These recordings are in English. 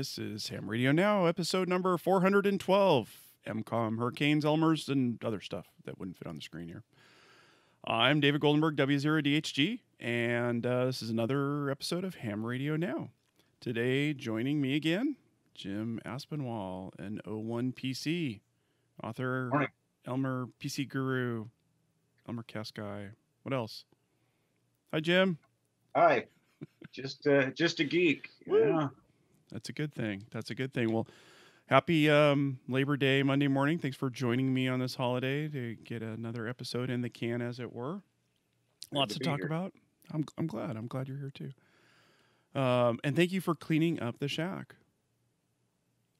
This is Ham Radio Now, episode number 412. EmComm, hurricanes, Elmers, and other stuff that wouldn't fit on the screen here. I'm David Goldenberg, W0DHG, and uh, this is another episode of Ham Radio Now. Today, joining me again, Jim Aspinwall, NO1PC, author, Morning. Elmer PC Guru, Elmer Cast Guy. What else? Hi, Jim. Hi, just uh, just a geek. Woo. Yeah, That's a good thing. That's a good thing. Well, happy um, Labor Day Monday morning. Thanks for joining me on this holiday to get another episode in the can, as it were. Good Lots to to talk here. about. I'm I'm glad. I'm glad you're here too. Um, and thank you for cleaning up the shack.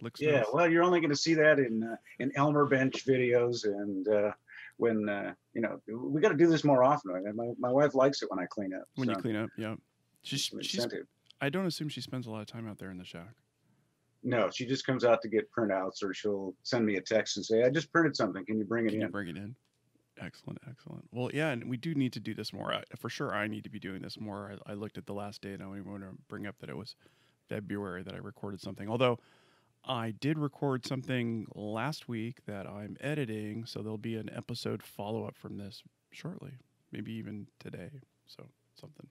Looks yeah. nice. Well, you're only going to see that in uh, in Elmer Bench videos, and uh, when uh, you know we got to do this more often. I mean, my my wife likes it when I clean up. when you clean up, yeah. She's, she's. I don't assume she spends a lot of time out there in the shack. No, she just comes out to get printouts, or she'll send me a text and say, "I just printed something. Can you bring it Can you in?" bring it in? Excellent, excellent. Well, yeah, and we do need to do this more. I, for sure, I need to be doing this more. I, I looked at the last date. And I want to bring up that it was February that I recorded something. Although I did record something last week that I'm editing, so there'll be an episode follow up from this shortly, maybe even today. So something.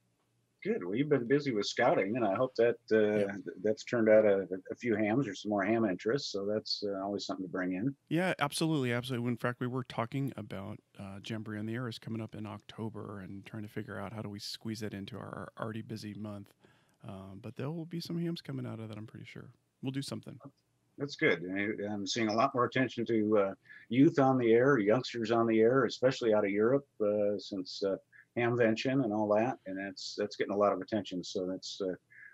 Good. Well, you've been busy with scouting, and I hope that uh, Yeah. that's turned out a, a few hams or some more ham interest. So that's uh, always something to bring in. Yeah, absolutely, absolutely. In fact, we were talking about uh, Jamboree on the Air is coming up in October and trying to figure out how do we squeeze that into our already busy month. Um, but there will be some hams coming out of that, I'm pretty sure. We'll do something. That's good. I- I'm seeing a lot more attention to uh, youth on the air, youngsters on the air, especially out of Europe, uh, since uh, Hamvention and all that, and that's that's getting a lot of attention. So that's uh,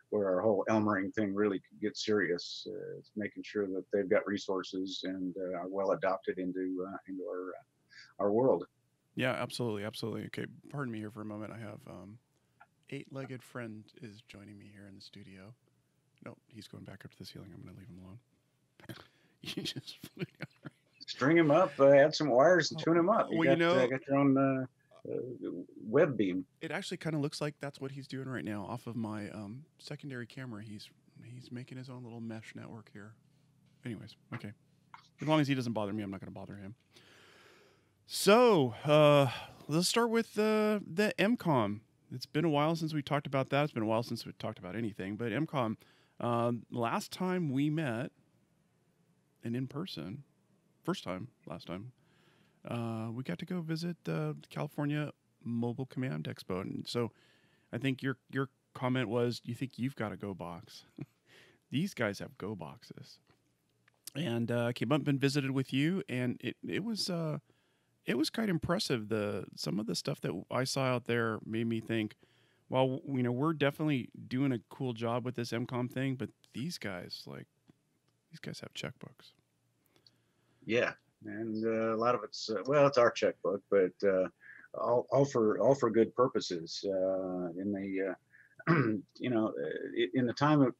where our whole Elmering thing really could get serious. Uh, it's making sure that they've got resources and uh, are well adopted into uh, into our uh, our world. Yeah, absolutely, absolutely. Okay, pardon me here for a moment. I have um, eight-legged friend is joining me here in the studio. No, he's going back up to the ceiling. I'm going to leave him alone. you just flew down. String them up, uh, add some wires, and Oh, tune them up. well, you know- uh, got your own uh, uh, web beam. It actually kind of looks like that's what he's doing right now off of my um, secondary camera. He's he's making his own little mesh network here. Anyways, okay. As long as he doesn't bother me, I'm not going to bother him. So uh, let's start with uh, the EmComm. It's been a while since we talked about that. It's been a while since we talked about anything. But EmComm, um, last time we met, and in person, first time, last time, uh, we got to go visit the California Mobile Command Expo. And so I think your your comment was you think you've got a Go box. These guys have Go boxes. And uh, came up and visited with you, and it it was uh, it was quite impressive. The some of the stuff that I saw out there made me think, well, you know, we're definitely doing a cool job with this EmComm thing, but these guys like these guys have checkbooks. Yeah, and uh, a lot of it's uh, well, it's our checkbook, but uh, all, all for all for good purposes. Uh, in the uh, you know, uh, in the time of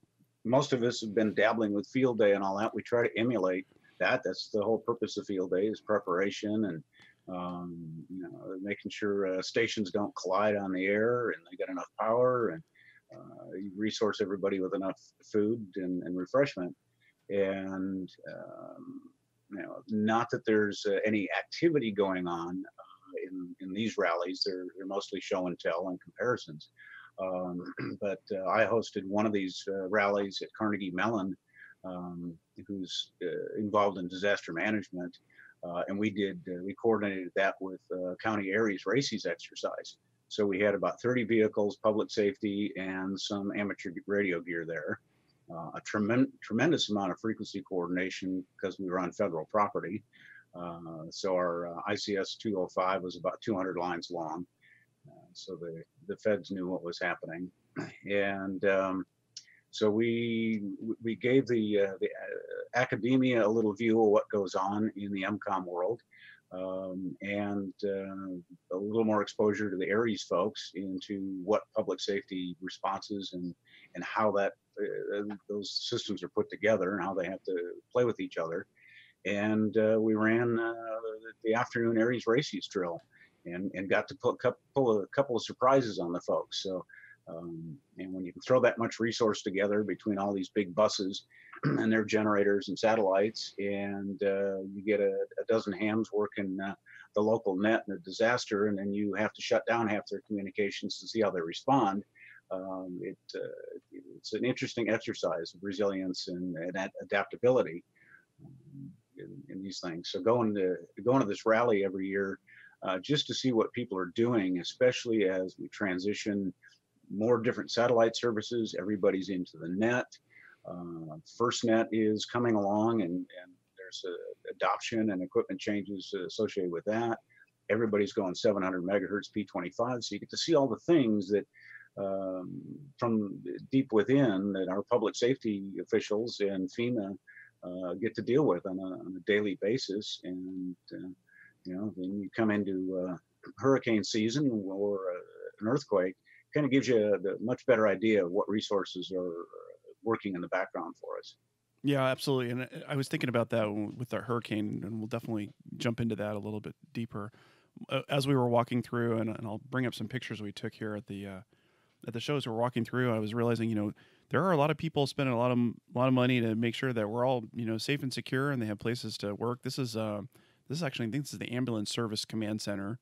most of us have been dabbling with field day and all that, we try to emulate that. That's the whole purpose of field day is preparation and um, you know making sure stations don't collide on the air and they got enough power and resource everybody with enough food and, and refreshment and um, know, not that there's uh, any activity going on uh, in in these rallies. They're they're mostly show and tell and comparisons. Um, but uh, I hosted one of these uh, rallies at Carnegie Mellon, um, who's uh, involved in disaster management, uh, and we did we coordinated that with County ARES RACES exercise. So we had about 30 vehicles, public safety, and some amateur radio gear there uh, a tremen- tremendous amount of frequency coordination because we were on federal property. Uh, so our uh, ICS 205 was about 200 lines long. Uh, so the, the feds knew what was happening. And um, so we we gave the, uh, the uh, academia a little view of what goes on in the EmComm world. Um, and a little more exposure to the ARES folks into what public safety responses and and how that uh, those systems are put together and how they have to play with each other. And uh, we ran uh, the afternoon ARES RACES drill and, and got to put, a couple of surprises on the folks. So Um, and when you can throw that much resource together between all these big buses and their generators and satellites, and uh, you get a, a, dozen hams working uh, the local net in a disaster, and then you have to shut down half their communications to see how they respond. Um, it, uh, it's an interesting exercise of resilience and, and adaptability um, in, in, these things. So going to going to this rally every year uh, just to see what people are doing, especially as we transition more different satellite services. Everybody's into the net. Uh, FirstNet is coming along, and, and there's adoption and equipment changes associated with that. Everybody's going 700 megahertz P25, so you get to see all the things that um, from deep within that our public safety officials and FEMA uh, get to deal with on a, on a daily basis. And uh, you know, then you come into uh, hurricane season or uh, an earthquake, kind of gives you a, much better idea of what resources are working in the background for us. Yeah, absolutely. And uh, I was thinking about that with the hurricane, and we'll definitely jump into that a little bit deeper. Uh, as we were walking through, and, and, I'll bring up some pictures we took here at the uh, at the shows we're walking through. I was realizing, you know, there are a lot of people spending a lot of a lot of money to make sure that we're all, you know, safe and secure, and they have places to work. This is uh, this is actually, I think this is the Ambulance Service Command Center.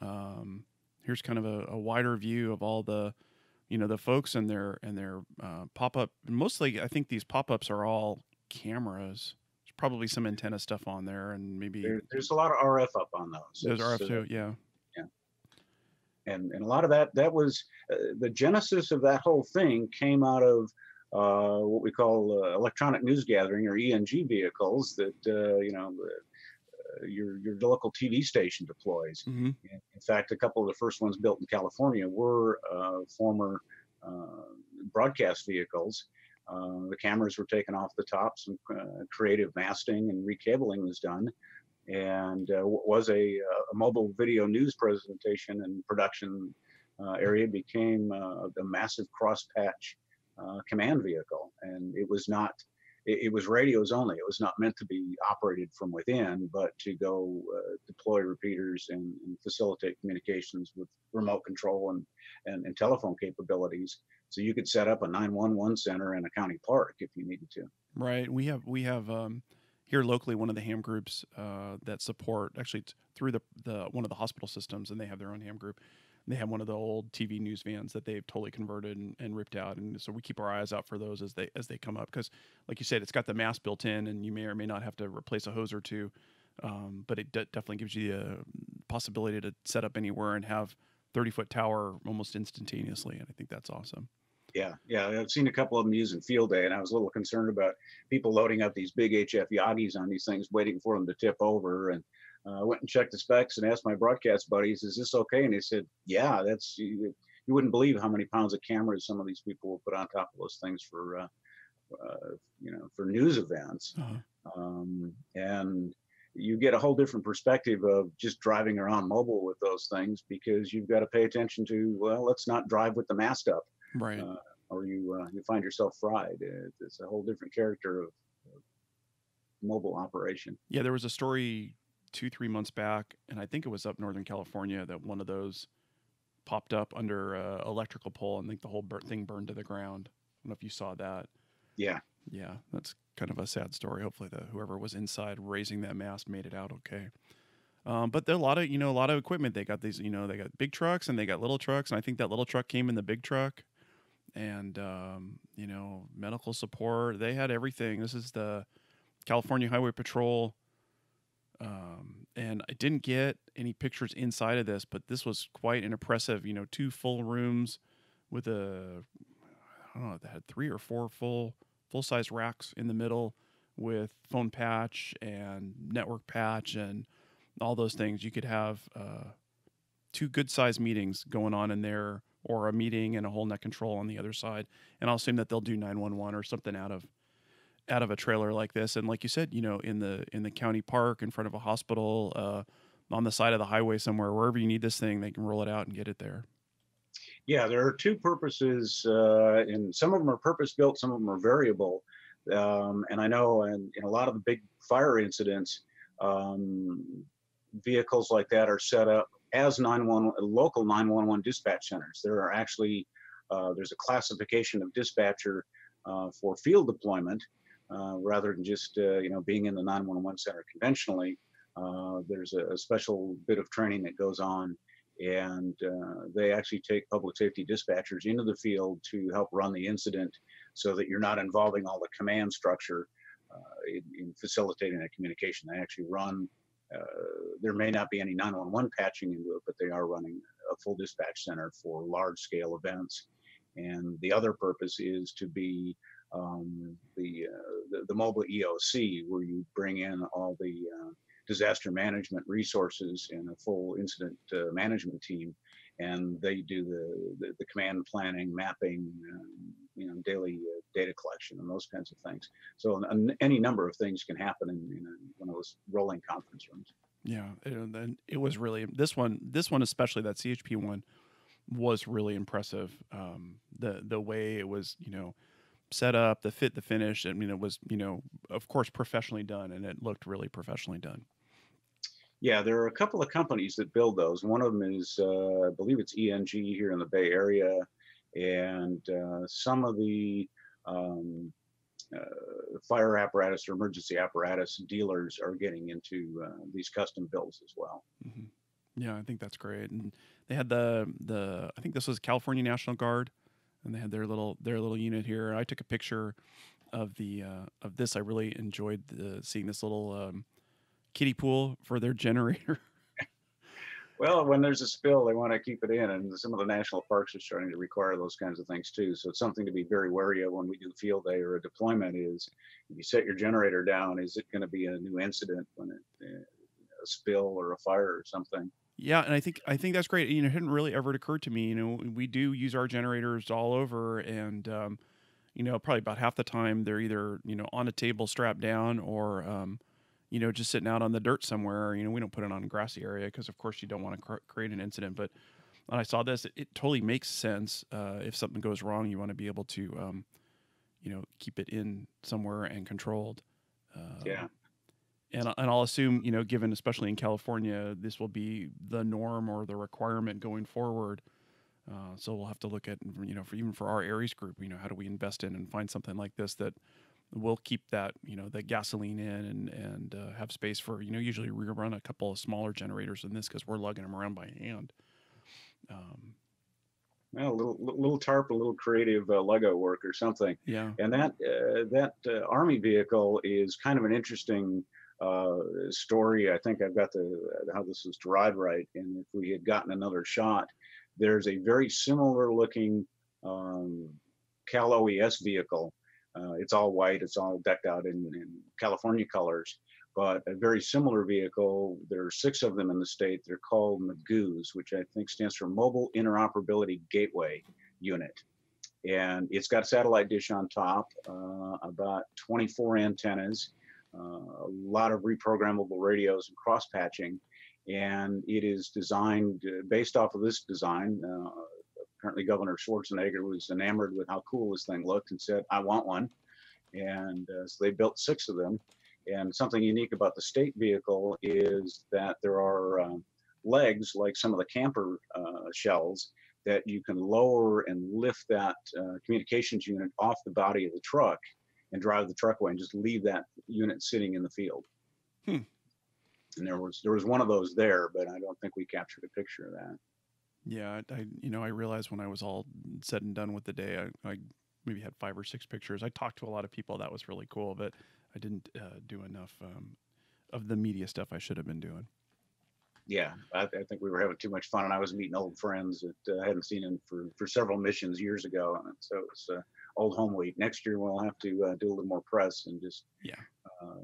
Um, here's kind of a, a, wider view of all the, you know, the folks and their and their uh, pop up. Mostly, I think these pop ups are all cameras. There's probably some antenna stuff on there, and maybe there, there's a lot of RF up on those. There's RF too, yeah. And and a lot of that that was uh, the genesis of that whole thing came out of uh, what we call uh, electronic news gathering or ENG vehicles that uh, you know your your local TV station deploys. Mm-hmm. In fact, a couple of the first ones built in California were uh, former uh, broadcast vehicles. Uh, the cameras were taken off the top, some uh, creative masting and recabling was done, and uh, was a, a, mobile video news presentation and production uh, area became a massive cross patch command vehicle, and it was not it, it, was radios only. It was not meant to be operated from within, but to go uh, deploy repeaters and, and, facilitate communications with remote control and, and, and, telephone capabilities. So you could set up a 911 center in a county park if you needed to. Right. We have we have um, here locally one of the ham groups uh, that support actually through the the one of the hospital systems, and they have their own ham group they have one of the old TV news vans that they've totally converted and, and ripped out, and so we keep our eyes out for those as they as they come up because, like you said, it's got the mast built in, and you may or may not have to replace a hose or two, um, but it definitely gives you the possibility to set up anywhere and have 30 foot tower almost instantaneously, and I think that's awesome. Yeah, yeah, I've seen a couple of them using field day, and I was a little concerned about people loading up these big HF Yagis on these things, waiting for them to tip over, and uh, I went and checked the specs and asked my broadcast buddies, "Is this okay?" And they said, "Yeah, that's you, you wouldn't believe how many pounds of cameras some of these people will put on top of those things for, uh, uh, you know, for news events." Uh-huh. Um, and you get a whole different perspective of just driving around mobile with those things because you've got to pay attention to well, let's not drive with the mast up, right? Uh, or you uh, you find yourself fried. It's a whole different character of, of mobile operation. Yeah, there was a story two three months back, and I think it was up Northern California that one of those popped up under a electrical pole, and I think the whole bur- thing burned to the ground. I don't know if you saw that. Yeah, yeah, that's kind of a sad story. Hopefully, the whoever was inside raising that mast made it out okay. Um, but there are a lot of you know a lot of equipment. They got these you know they got big trucks and they got little trucks, and I think that little truck came in the big truck, and um, you know medical support. They had everything. This is the California Highway Patrol um, and I didn't get any pictures inside of this, but this was quite an impressive. You know, two full rooms with a I don't know, they had three or four full full size racks in the middle with phone patch and network patch and all those things. You could have uh, two good sized meetings going on in there, or a meeting and a whole net control on the other side. And I'll assume that they'll do 911 or something out of out of a trailer like this. And like you said you know in the in the county park in front of a hospital uh, on the side of the highway somewhere wherever you need this thing they can roll it out and get it there. Yeah there are two purposes uh, and some of them are purpose built some of them are variable. Um, and i know in, in a lot of the big fire incidents um, vehicles like that are set up as 911 local 911 dispatch centers there are actually uh, there's a classification of dispatcher uh, for field deployment uh, rather than just uh, you know being in the 911 center conventionally. Uh, there's a, a, special bit of training that goes on, and they actually take public safety dispatchers into the field to help run the incident, so that you're not involving all the command structure in, in, facilitating that communication. They actually run. There may not be any 911 patching into it, but they are running a full dispatch center for large scale events. And the other purpose is to be um, the, uh, the, the mobile EOC, where you bring in all the uh, disaster management resources and a full incident uh, management team, and they do the the, the command planning, mapping, um, you know, daily uh, data collection, and those kinds of things. So any number of things can happen in, in a, one of those rolling conference rooms. Yeah, and then it was really this one. This one especially that CHP one was really impressive. Um, the the way it was, you know, set up, the fit, the finish. I mean, it was, you know, of course, professionally done, and it looked really professionally done. Yeah, there are a couple of companies that build those. One of them is, uh, I believe it's ENG here in the Bay Area, and uh, some of the um, uh, fire apparatus or emergency apparatus dealers are getting into uh, these custom builds as well. Mm-hmm. Yeah, I think that's great. And they had the the I think this was California National Guard and they had their little their little unit here. I took a picture of the uh, of this. I really enjoyed the, seeing this little um, kiddie pool for their generator. well, when there's a spill, they want to keep it in, and some of the national parks are starting to require those kinds of things too. So it's something to be very wary of when we do field day or a deployment. Is if you set your generator down, is it going to be a new incident when it, uh, a spill or a fire or something? Yeah, and I think I think that's great. You know, it hadn't really ever occurred to me. You know, we do use our generators all over, and um, you know, probably about half the time they're either you know on a table strapped down or um, you know just sitting out on the dirt somewhere. You know, we don't put it on a grassy area because of course you don't want to cr- create an incident. But when I saw this, it, it totally makes sense. Uh, if something goes wrong, you want to be able to um, you know keep it in somewhere and controlled. Uh, yeah and and I'll assume you know, given especially in California, this will be the norm or the requirement going forward. Uh, so we'll have to look at you know, for even for our ARES group, you know, how do we invest in and find something like this that will keep that you know the gasoline in and and uh, have space for you know usually we run a couple of smaller generators in this because we're lugging them around by hand. Um, well, a little little tarp, a little creative uh, Lego work or something. Yeah. And that uh, that uh, army vehicle is kind of an interesting uh, story. I think I've got the how this was derived right. And if we had gotten another shot, there's a very similar looking um, Cal OES vehicle. Uh, it's all white. It's all decked out in, in, California colors. But a very similar vehicle. There are six of them in the state. They're called MIGUs, which I think stands for Mobile Interoperability Gateway Unit. And it's got a satellite dish on top, uh, about 24 antennas uh, a lot of reprogrammable radios and cross patching. And it is designed uh, based off of this design. Uh, apparently, Governor Schwarzenegger was enamored with how cool this thing looked and said, I want one. And so they built six of them. And something unique about the state vehicle is that there are um, legs, like some of the camper uh, shells, that you can lower and lift that uh, communications unit off the body of the truck and drive the truck away and just leave that unit sitting in the field. Hmm. And there was there was one of those there, but I don't think we captured a picture of that. Yeah, I, I you know I realized when I was all said and done with the day, I, I, maybe had five or six pictures. I talked to a lot of people. That was really cool, but I didn't uh, do enough um, of the media stuff I should have been doing. Yeah, I, I, think we were having too much fun, and I was meeting old friends that uh, I hadn't seen in for for several missions years ago, and so it was. Uh, old home week. Next year we'll have to uh, do a little more press and just yeah uh,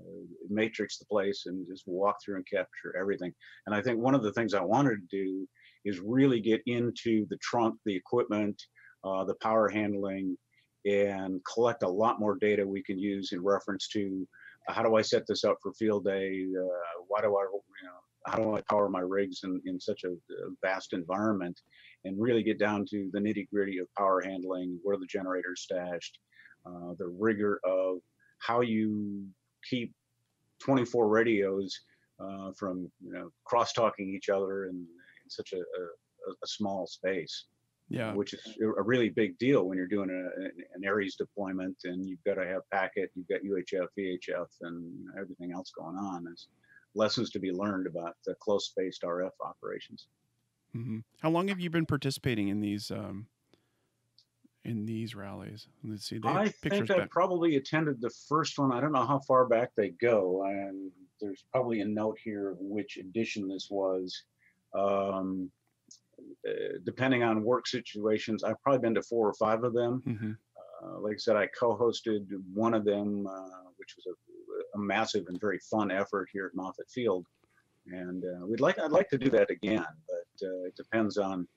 matrix the place and just walk through and capture everything. And I think one of the things I wanted to do is really get into the trunk, the equipment, uh, the power handling, and collect a lot more data we can use in reference to uh, how do I set this up for field day? Uh, why do I, you know, how do I power my rigs in, in such a, vast environment? and really get down to the nitty gritty of power handling, where the generator's stashed, uh, the rigor of how you keep 24 radios uh, from you know cross talking each other in, in such a, a, a, small space. Yeah. which is a really big deal when you're doing a, an- ARES deployment and you've got to have packet, you've got UHF, VHF, and everything else going on. There's lessons to be learned about the close spaced RF operations. hmm How long have you been participating in these um, in these rallies? Let's see. I think I back. probably attended the first one. I don't know how far back they go, and there's probably a note here of which edition this was. Um, uh, depending on work situations, I've probably been to four or five of them. hmm Uh, like I said, I co-hosted one of them, uh, which was a, a massive and very fun effort here at Moffett Field, and uh, we'd like I'd like to do that again, but uh, it depends on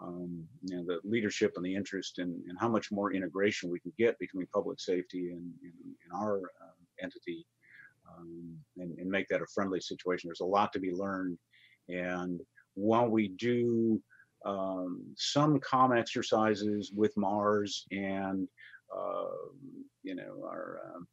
um, you know the leadership and the interest and and how much more integration we can get between public safety and, and, and our uh, entity, um, and, and make that a friendly situation. There's a lot to be learned, and while we do um, some comm exercises with MARS and uh, you know our um,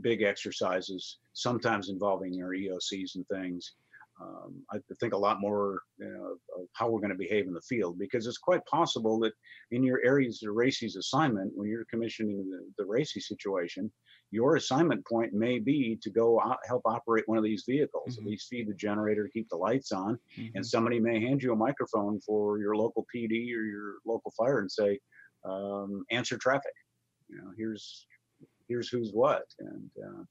big exercises, sometimes involving our EOCs and things. Um, I think a lot more you know, of how we're going to behave in the field because it's quite possible that in your ARES or RACES assignment, when you're commissioning the, the RACES situation, your assignment point may be to go out, help operate one of these vehicles, Mhm. at least feed the generator, keep the lights on, Mhm. and somebody may hand you a microphone for your local PD or your local fire and say, um, "Answer traffic." You know, here's here's who's what, and uh,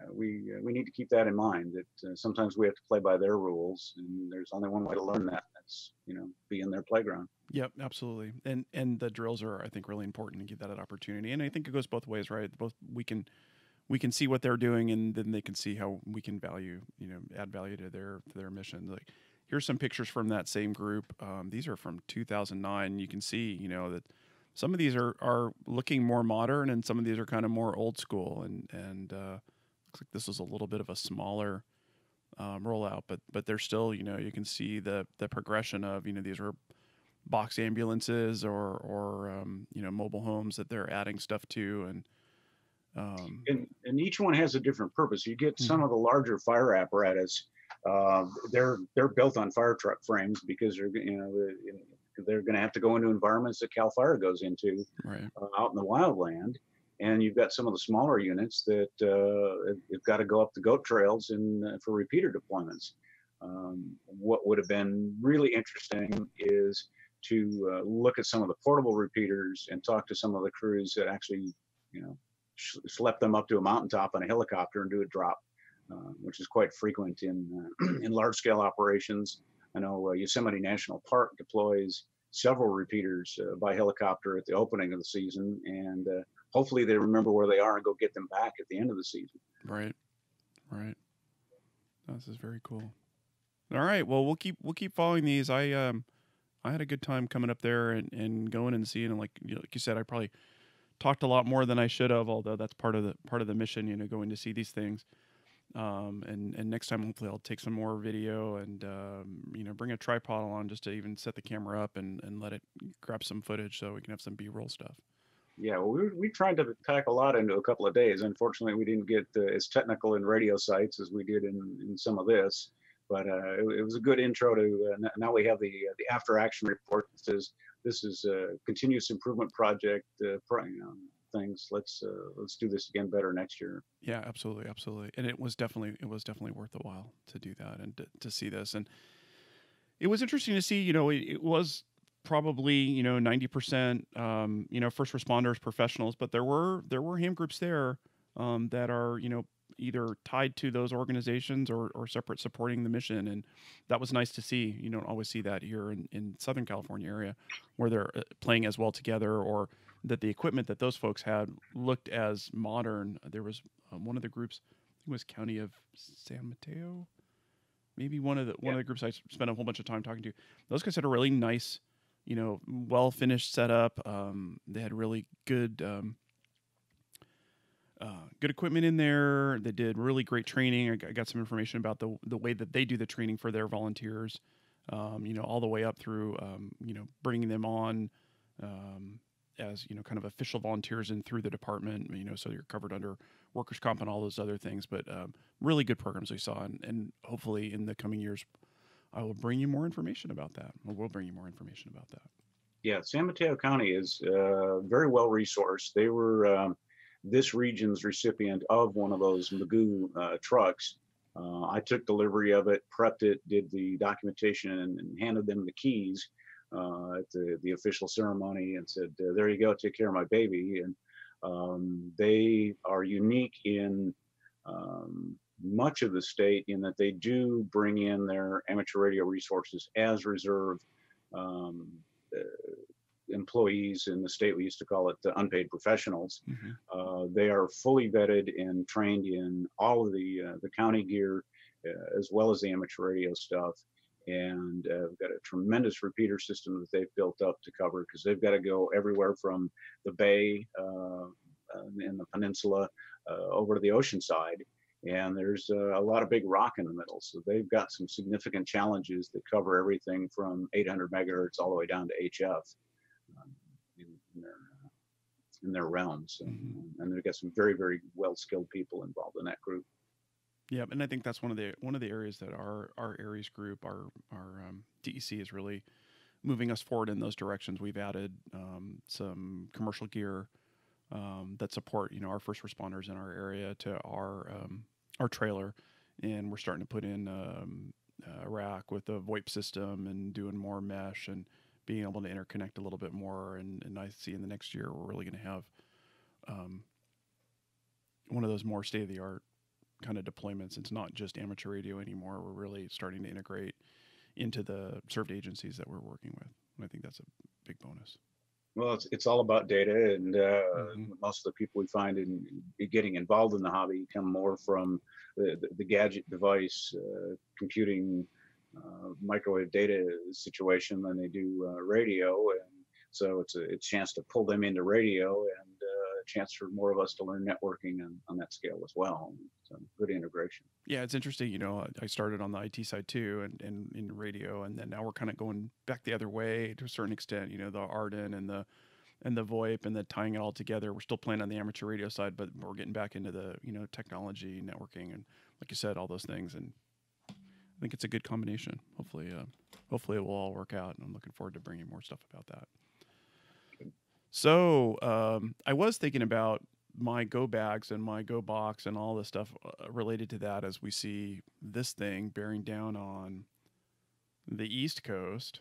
uh, we uh, we need to keep that in mind. That uh, sometimes we have to play by their rules, and there's only one way to learn that. That's you know, be in their playground. Yep, absolutely. And and the drills are, I think, really important to give that an opportunity. And I think it goes both ways, right? Both we can we can see what they're doing, and then they can see how we can value, you know, add value to their to their mission. Like here's some pictures from that same group. Um, these are from 2009. You can see, you know, that some of these are are looking more modern, and some of these are kind of more old school. And and uh, looks like this was a little bit of a smaller um, rollout, but but they're still, you know, you can see the the progression of, you know, these were box ambulances or or um, you know mobile homes that they're adding stuff to and um, and and each one has a different purpose. You get some of the larger fire apparatus. Uh, they're they're built on fire truck frames because they're you know they're going to have to go into environments that Cal Fire goes into right uh, out in the wildland. And you've got some of the smaller units that uh, have- got to go up the goat trails and uh, for repeater deployments. Um, what would have been really interesting is to uh, look at some of the portable repeaters and talk to some of the crews that actually, you know, sh- schlep them up to a mountaintop on a helicopter and do a drop, uh, which is quite frequent in uh, in large scale operations. I know uh, Yosemite National Park deploys several repeaters by helicopter at the opening of the season, and hopefully they remember where they are and go get them back at the end of the season. right. Right. This is very cool. All right. Well we'll keep we'll keep following these. I um i had a good time coming up there and, and going and seeing and like you know, like you said i probably talked a lot more than i should have although that's part of the part of the mission you know going to see these things. Um, and and next time hopefully I'll take some more video and um, you know bring a tripod along just to even set the camera up and, and let it grab some footage so we can have some B-roll stuff. Yeah, well, we, we tried to pack a lot into a couple of days. Unfortunately, we didn't get uh, as technical in radio sites as we did in, in some of this, but uh, it, it was a good intro to. Uh, now we have the uh, the after action report that says this is a continuous improvement project. Uh, you know, things. Let's uh, let's do this again better next year. Yeah, absolutely, absolutely. And it was definitely it was definitely worth a while to do that and to, to see this. And it was interesting to see. You know, it, it was probably you know ninety percent um, you know first responders, professionals, but there were there were ham groups there um, that are you know either tied to those organizations or, or separate supporting the mission and that was nice to see. You don't always see that here in, in southern california area where they're uh, playing as well together or that the equipment that those folks had looked as modern. There was um, one of the groups I think it was county of san mateo? Maybe one of the one of the groups i spent a whole bunch of time talking to. Those guys had a really nice you know well finished setup um, they had really good um, uh, good equipment in there. They did really great training. I got, some information about the the way that they do the training for their volunteers. Um, you know, all the way up through um, you know bringing them on um, as you know kind of official volunteers and through the department. You know, so you're covered under workers' comp and all those other things. But um, really good programs we saw, and, and hopefully in the coming years, I will bring you more information about that. Or we'll bring you more information about that. Yeah, San Mateo County is uh, very well resourced. They were um, this region's recipient of one of those MIGU uh, trucks. Uh, I took delivery of it, prepped it, did the documentation, and, and handed them the keys uh, at the, the official ceremony and said, uh, There you go, take care of my baby. And um, they are unique in um, much of the state in that they do bring in their amateur radio resources as reserve um, uh, employees in the state. We used to call it the unpaid professionals. Mm-hmm. Uh, they are fully vetted and trained in all of the uh, the county gear, uh, as well as the amateur radio stuff. And uh, we've got a tremendous repeater system that they've built up to cover because they've got to go everywhere from the bay uh, in the peninsula over to the ocean side and there's a, a, lot of big rock in the middle. So they've got some significant challenges that cover everything from 800 megahertz all the way down to HF um, in, in, their uh, in their realms, mm-hmm. and they've got some very very well skilled people involved in that group. Yeah, and I think that's one of the one of the areas that our our ARES group, our our um, DEC is really moving us forward in those directions. We've added um, some commercial gear um, that support you know our first responders in our area to our um, our trailer, and we're starting to put in um, a rack with a VoIP system and doing more mesh and being able to interconnect a little bit more. And, and I see in the next year we're really going to have um, one of those more state of the art kind of deployments. It's not just amateur radio anymore. We're really starting to integrate into the served agencies that we're working with. And I think that's a big bonus. Well, it's, it's all about data, and uh, mm-hmm. most of the people we find in, in, getting involved in the hobby come more from the, the, the gadget device, uh, computing, uh, microwave data situation than they do uh, radio, and so it's a, it's a chance to pull them into radio and chance for more of us to learn networking on, on that scale as well. So good integration. Yeah, it's interesting. You know, I started on the IT side too, and, and in radio, and then now we're kind of going back the other way to a certain extent. You know, the AREDN and the and the VoIP and the tying it all together. We're still playing on the amateur radio side, but we're getting back into the you know technology, networking, and like you said, all those things. And I think it's a good combination. Hopefully, uh, hopefully it will all work out. And I'm looking forward to bringing more stuff about that. So um, I was thinking about my go bags and my go box and all the stuff uh, related to that as we see this thing bearing down on the east coast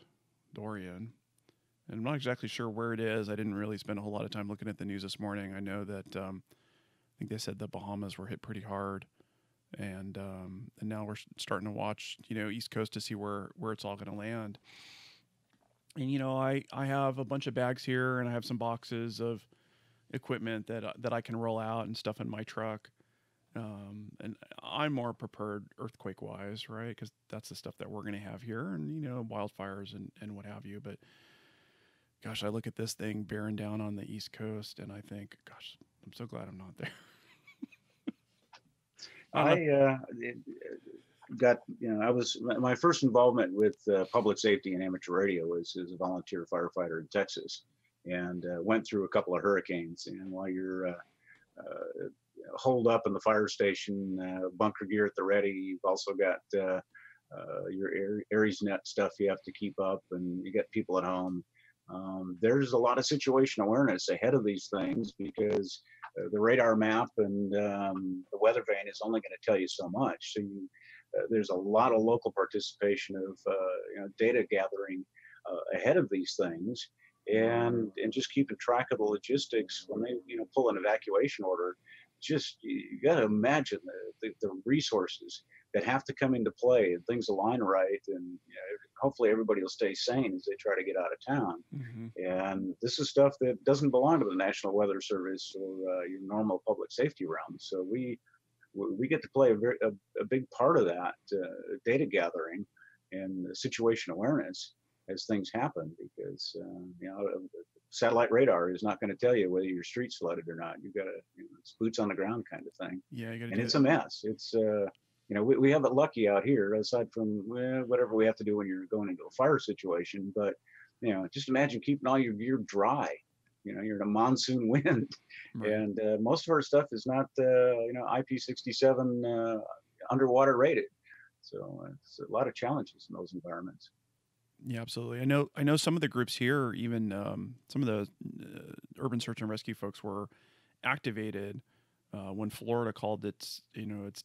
dorian. And i'm not exactly sure where it is. I didn't really spend a whole lot of time looking at the news this morning. I know that um, i think they said the bahamas were hit pretty hard. And um, and now we're starting to watch you know east coast to see where where it's all going to land and you know i i have a bunch of bags here and i have some boxes of equipment that uh, that I can roll out and stuff in my truck. Um, and I'm more prepared earthquake wise, right? Because that's the stuff that we're going to have here, and you know, wildfires and and what have you. But gosh, I look at this thing bearing down on the East Coast, and I think, gosh, I'm so glad I'm not there. I uh, got, you know, I was my first involvement with uh, public safety and amateur radio was as a volunteer firefighter in Texas and uh, went through a couple of hurricanes. And while you're uh, uh, holed up in the fire station, uh, bunker gear at the ready, you've also got uh, your AresNet stuff you have to keep up, and you got people at home. Um, there's a lot of situation awareness ahead of these things because the radar map and um, the weather vane is only going to tell you so much. So you, there's a lot of local participation of uh, you know, data gathering uh, ahead of these things and and just keeping track of the logistics when they you know pull an evacuation order. Just you got to imagine the, the, the, resources that have to come into play and things align right and you know, hopefully everybody will stay sane as they try to get out of town. Mm-hmm. and this is stuff that doesn't belong to the national weather service or uh, your normal public safety realm. So we we get to play a, very, a, a big part of that uh, data gathering and situation awareness as things happen because uh, you know satellite radar is not going to tell you whether your street's flooded or not. You've got to you know, it's boots on the ground kind of thing. Yeah, and it's it. a mess. It's uh, you know we, we have it lucky out here aside from well, whatever we have to do when you're going into a fire situation. But you know just imagine keeping all your gear dry. You know you're in a monsoon wind, right. and uh, most of our stuff is not uh, you know IP67 uh, underwater rated. So it's a lot of challenges in those environments. Yeah, absolutely. I know. I know some of the groups here, even um, some of the uh, urban search and rescue folks, were activated uh, when Florida called its, you know, its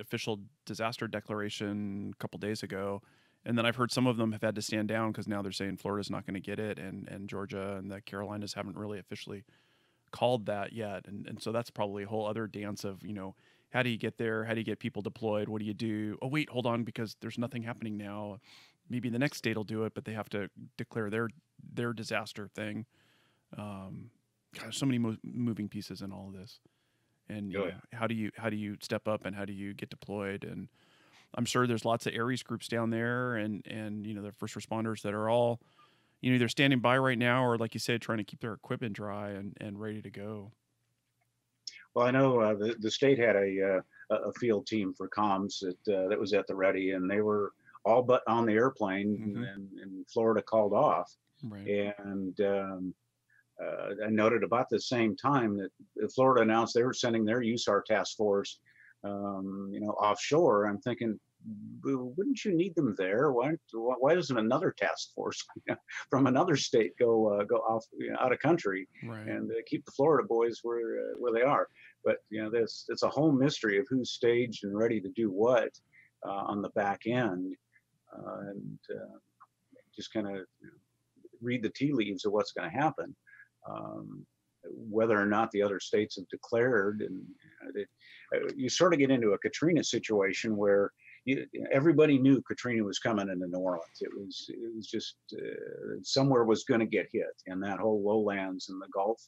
official disaster declaration a couple days ago. And then I've heard some of them have had to stand down because now they're saying Florida's not going to get it, and and Georgia and the Carolinas haven't really officially called that yet. And and so that's probably a whole other dance of you know how do you get there? How do you get people deployed? What do you do? Oh wait, hold on, because there's nothing happening now maybe the next state will do it, but they have to declare their their disaster thing. Um, God, so many mo- moving pieces in all of this, and you know, how do you how do you step up and how do you get deployed? And I'm sure there's lots of ARES groups down there, and and you know the first responders that are all you know either standing by right now or like you said trying to keep their equipment dry and and ready to go. Well, I know uh, the the state had a uh, a field team for comms that uh, that was at the ready, and they were all but on the airplane, mm-hmm. and, and, Florida called off. Right. And um, uh, I noted about the same time that Florida announced they were sending their USAR task force, um, you know, offshore. I'm thinking, wouldn't you need them there? Why, why doesn't another task force from another state go uh, go off you know, out of country right. and uh, keep the Florida boys where uh, where they are? But you know, there's it's a whole mystery of who's staged and ready to do what uh, on the back end. Uh, and uh, just kind of you know, read the tea leaves of what's going to happen. Um, whether or not the other states have declared, and you, uh, you sort of get into a Katrina situation where you, everybody knew Katrina was coming into New Orleans. It was it was just uh, somewhere was going to get hit, and that whole lowlands and the Gulf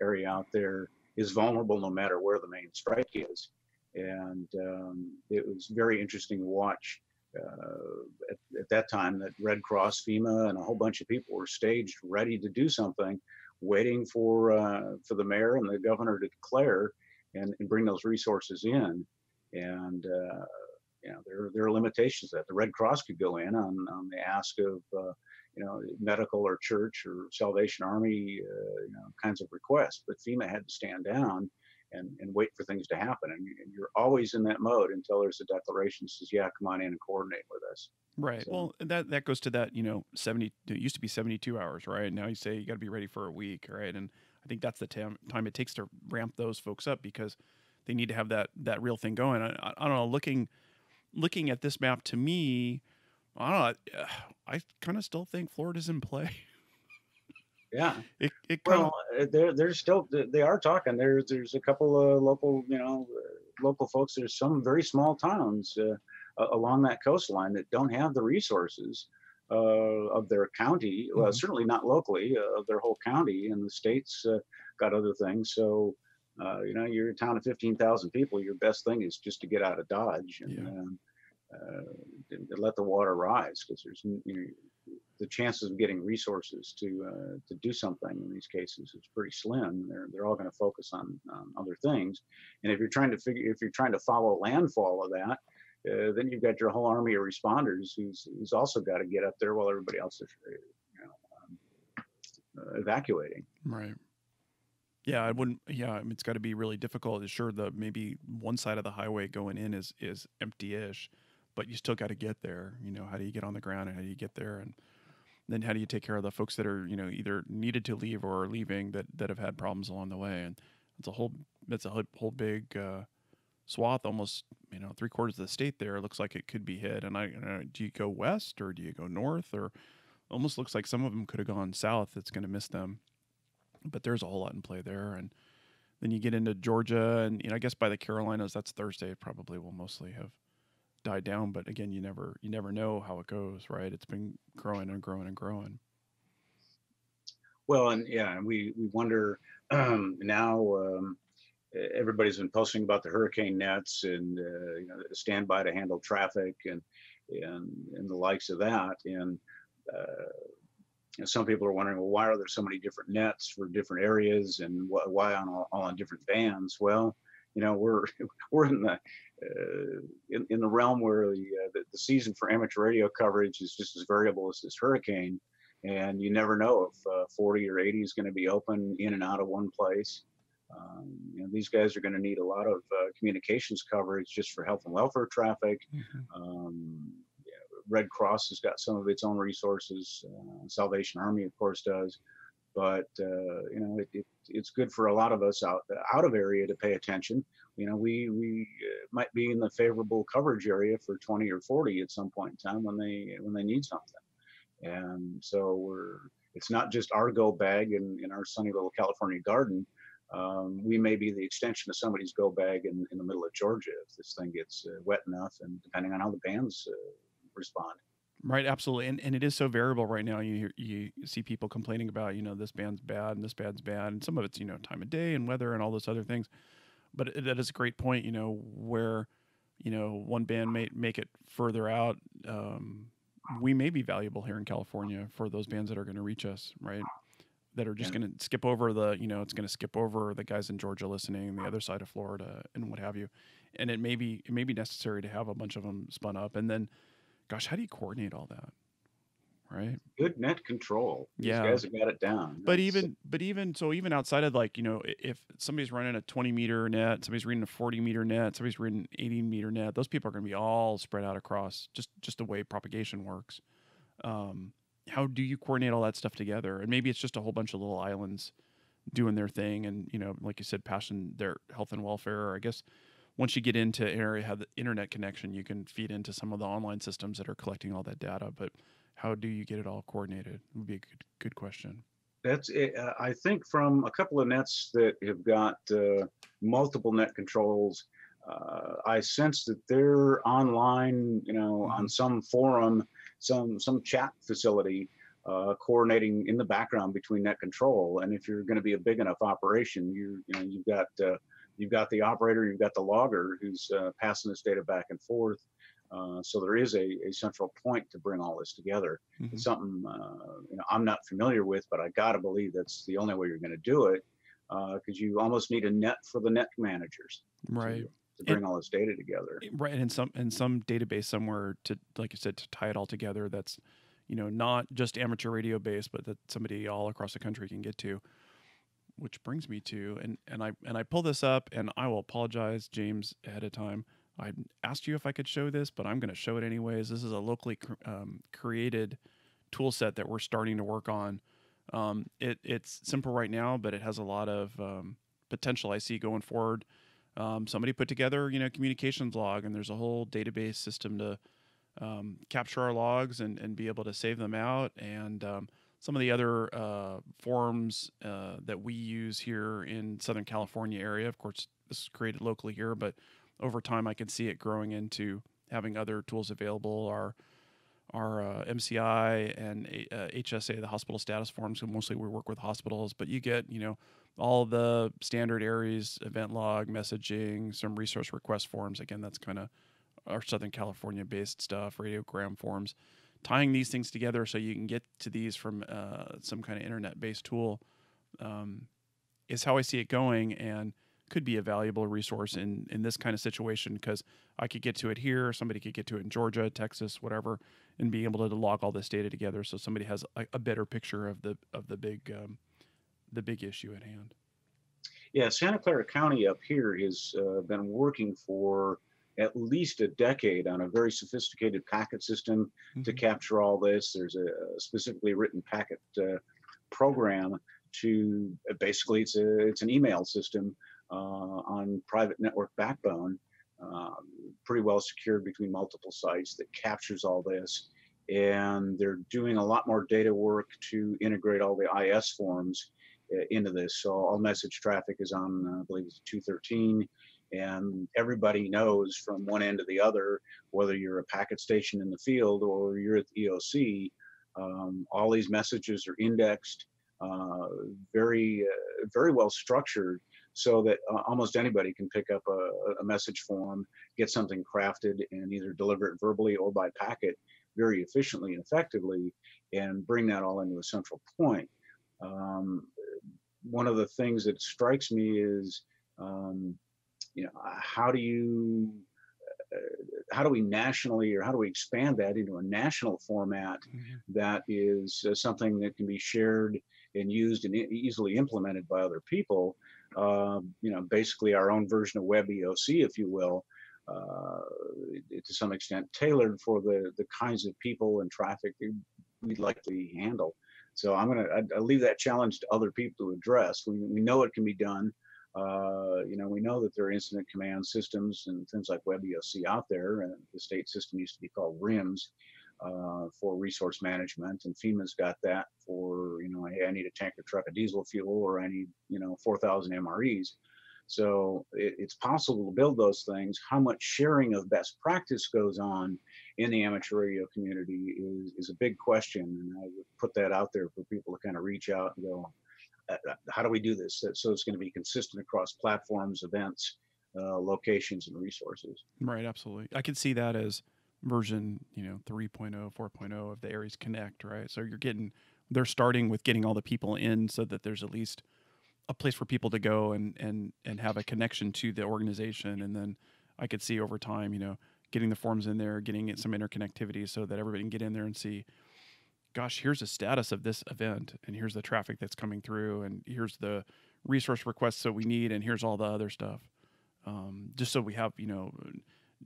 area out there is vulnerable no matter where the main strike is. And um, it was very interesting to watch uh, at, at, that time that Red Cross, FEMA, and a whole bunch of people were staged, ready to do something, waiting for uh, for the mayor and the governor to declare and, and bring those resources in. And uh, you know, there there are limitations that the Red Cross could go in on on the ask of uh, you know medical or church or Salvation Army uh, you know kinds of requests, but FEMA had to stand down and, and wait for things to happen. And, and you're always in that mode until there's a declaration that says, yeah, come on in and coordinate with us. Right. So, well, that, that goes to that, you know, 70, it used to be 72 hours, right? Now you say you got to be ready for a week, right? And I think that's the tam- time it takes to ramp those folks up because they need to have that, that real thing going. I, I, I don't know, looking, looking at this map to me, I don't know, I kind of still think Florida's in play. Yeah. It, it well, of... Uh, they're they're still they are talking. There's there's a couple of local you know uh, local folks. There's some very small towns uh, along that coastline that don't have the resources uh, of their county. Mm-hmm. Well, certainly not locally uh, of their whole county, and the states uh, got other things. So. you know, you're a town of 15,000 people. Your best thing is just to get out of Dodge and, yeah. Um, let the water rise because there's you know, the chances of getting resources to uh, to do something in these cases is pretty slim. They're they're all going to focus on, on other things, and if you're trying to figure if you're trying to follow landfall of that, uh, then you've got your whole army of responders who's who's also got to get up there while everybody else is you know, um, uh, evacuating. Right. Yeah, I wouldn't. Yeah, I mean, it's got to be really difficult. Sure, the maybe one side of the highway going in is is empty-ish, but you still got to get there. You know, how do you get on the ground and how do you get there? And then how do you take care of the folks that are you know either needed to leave or are leaving that that have had problems along the way? And it's a whole it's a whole, big uh, swath almost you know three quarters of the state there. Looks like it could be hit. And I, uh, do you go west or do you go north? Or almost looks like some of them could have gone south that's going to miss them. But there's a whole lot in play there. And then you get into Georgia and you know I guess by the Carolinas that's Thursday probably will mostly have died down but again you never you never know how it goes right? It's been growing and growing and growing. Well and yeah and we we wonder um, now um, everybody's been posting about the hurricane nets and uh, you know standby to handle traffic and and and the likes of that. And uh, some people are wondering well why are there so many different nets for different areas and wh- why on all, all on different bands well you know we're we're in the in, in the realm where the, uh, the, the season for amateur radio coverage is just as variable as this hurricane, and you never know if uh, 40 or 80 is going to be open in and out of one place. Um, you know, these guys are going to need a lot of uh, communications coverage just for health and welfare traffic. Mm-hmm. Um, yeah, Red Cross has got some of its own resources. Uh, Salvation Army, of course, does. But uh, you know, it, it, it's good for a lot of us out out of area to pay attention. You know, we we uh, might be in the favorable coverage area for 20 or 40 at some point in time when they when they need something. And so we're it's not just our go bag in, in our sunny little California garden. Um, we may be the extension of somebody's go bag in, in the middle of Georgia if this thing gets uh, wet enough, and depending on how the bands uh, respond. Right, absolutely, and and it is so variable right now. You hear, you see people complaining about you know this band's bad and this band's bad, and some of it's you know time of day and weather and all those other things. But it, that is a great point. You know where you know one band may make it further out. Um, we may be valuable here in California for those bands that are going to reach us, right? That are just Yeah. going to skip over the you know it's going to skip over the guys in Georgia listening, the other side of Florida, and what have you. And it may be it may be necessary to have a bunch of them spun up, and then gosh, how do you coordinate all that? Right. Good net control. These Yeah. guys have got it down. But even, but even so, even outside of like you know, if somebody's running a 20 meter net, somebody's reading a 40 meter net, somebody's reading 80 meter net, those people are going to be all spread out across just just the way propagation works. Um, how do you coordinate all that stuff together? And maybe it's just a whole bunch of little islands doing their thing, and you know, like you said, passing their health and welfare. or I guess once you get into an area have the internet connection, you can feed into some of the online systems that are collecting all that data. But how do you get it all coordinated? Would be a good good question. That's it. Uh, I think from a couple of nets that have got uh, multiple net controls, uh, I sense that they're online, you know, on some forum, some some chat facility, uh, coordinating in the background between net control. And if you're going to be a big enough operation, you you know you've got uh, you've got the operator, you've got the logger who's uh, passing this data back and forth. Uh, so there is a, a central point to bring all this together Mhm. it's something uh, you know I'm not familiar with, but I gotta believe that's the only way you're going to do it because you almost need a net for the net managers Right. to, bring all this data together. right and in some in some database somewhere to like you said to tie it all together that's you know not just amateur radio based but that somebody all across the country can get to which brings me to and and i and i pull this up and i will apologize james ahead of time i asked you if i could show this but i'm going to show it anyways. This is a locally um, created tool set that we're starting to work on. Um, it, it's simple right now but it has a lot of um, potential i see going forward. Um, somebody put together you know communications log and there's a whole database system to um, capture our logs and, and be able to save them out. And um, some of the other uh, forums uh, that we use here in southern california area of course this is created locally here but over time i can see it growing into having other tools available our our uh, MCI and uh, HSA, the hospital status forms. So mostly we work with hospitals, but you get you know all the standard areas, event log, messaging, some resource request forms. Again, that's kind of our Southern California based stuff, radiogram forms. Tying these things together so you can get to these from uh, some kind of internet based tool um, is how I see it going and could be a valuable resource in, in this kind of situation because I could get to it here, somebody could get to it in Georgia, Texas, whatever, and be able to log all this data together so somebody has a, a better picture of the of the big um, the big issue at hand. Yeah, Santa Clara County up here has uh, been working for at least a decade on a very sophisticated packet system to Mhm. capture all this. There's a specifically written packet uh, program to uh, basically it's a it's an email system on private network backbone, um, pretty well secured between multiple sites that captures all this. And they're doing a lot more data work to integrate all the IS forms uh, into this. So all message traffic is on, uh, I believe it's 213, and everybody knows from one end to the other, whether you're a packet station in the field or you're at the EOC, um, all these messages are indexed, uh, very, uh, very well structured so that uh, almost anybody can pick up a, a message form, get something crafted, and either deliver it verbally or by packet very efficiently and effectively, and bring that all into a central point. Um, one of the things that strikes me is, um, you know, how do you, uh, how do we nationally, or how do we expand that into a national format that is uh, something that can be shared and used and easily implemented by other people? Um, you know, basically our own version of Web EOC, if you will. uh, to some extent tailored for the the kinds of people and traffic we'd likely handle. So I'm I, I leave that challenge to other people to address. We we know it can be done. Uh, you know, we know that there are incident command systems and things like WebEOC out there, and the state system used to be called RIMS uh, for resource management, and FEMA's got that for you know, hey, I need a tanker truck of diesel fuel, or I need you know 4,000 MREs. So it, it's possible to build those things. How much sharing of best practice goes on in the amateur radio community is, is a big question. And I would put that out there for people to kind of reach out and go, uh, uh, how do we do this? So it's going to be consistent across platforms, events, uh, locations, and resources. Right, absolutely. I could see that as version, you know, 3.0, 4.0 of the ARES Connect, right? So you're getting, they're starting with getting all the people in so that there's at least a place for people to go and and and have a connection to the organization and then i could see over time you know getting the forms in there getting some interconnectivity so that everybody can get in there and see gosh here's the status of this event and here's the traffic that's coming through and here's the resource requests that we need and here's all the other stuff um, just so we have you know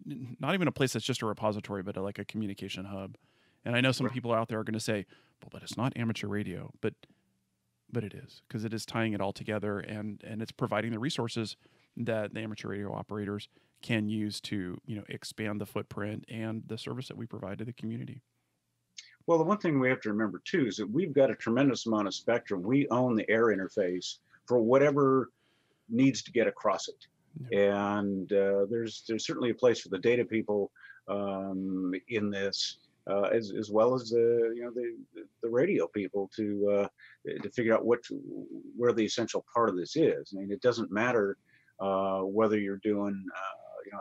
not even a place that's just a repository but a, like a communication hub and i know some people out there are going to say well but it's not amateur radio but but it is because it is tying it all together and and it's providing the resources that the amateur radio operators can use to you know expand the footprint and the service that we provide to the community. Well, the one thing we have to remember too is that we've got a tremendous amount of spectrum. We own the air interface for whatever needs to get across it. Yeah. And uh, there's there's certainly a place for the data people um, in this uh, as as well as the you know the the radio people to uh, to figure out what where the essential part of this is. I mean, it doesn't matter uh, whether you're doing uh, you know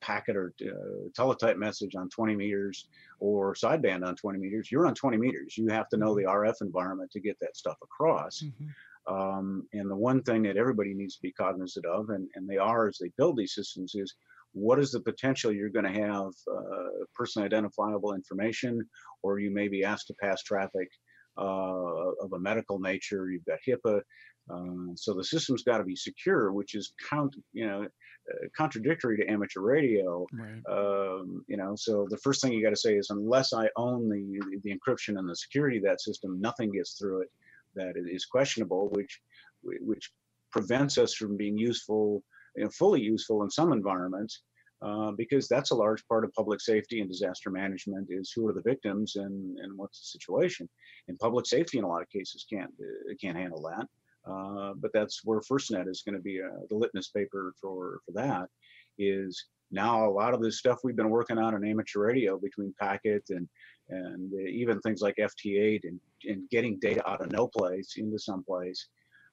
packet or uh, teletype message on 20 meters or sideband on 20 meters. You're on 20 meters. You have to know the mm-hmm. RF environment to get that stuff across. Mm-hmm. Um, and the one thing that everybody needs to be cognizant of, and, and they are as they build these systems, is what is the potential you're going to have uh, personally identifiable information, or you may be asked to pass traffic uh, of a medical nature. You've got HIPAA. Uh, so the system's got to be secure, which is count, you know, uh, contradictory to amateur radio. Right. Um, you know, so the first thing you got to say is, unless I own the the encryption and the security of that system, nothing gets through it that is questionable, which which prevents us from being useful you know, fully useful in some environments uh, because that's a large part of public safety and disaster management is who are the victims and, and what's the situation. And public safety in a lot of cases can't uh, can't handle that. Uh, but that's where FirstNet is going to be uh, the litmus paper for for that. Is now a lot of this stuff we've been working on in amateur radio between packet and and even things like FT8 and, and getting data out of no place into some place.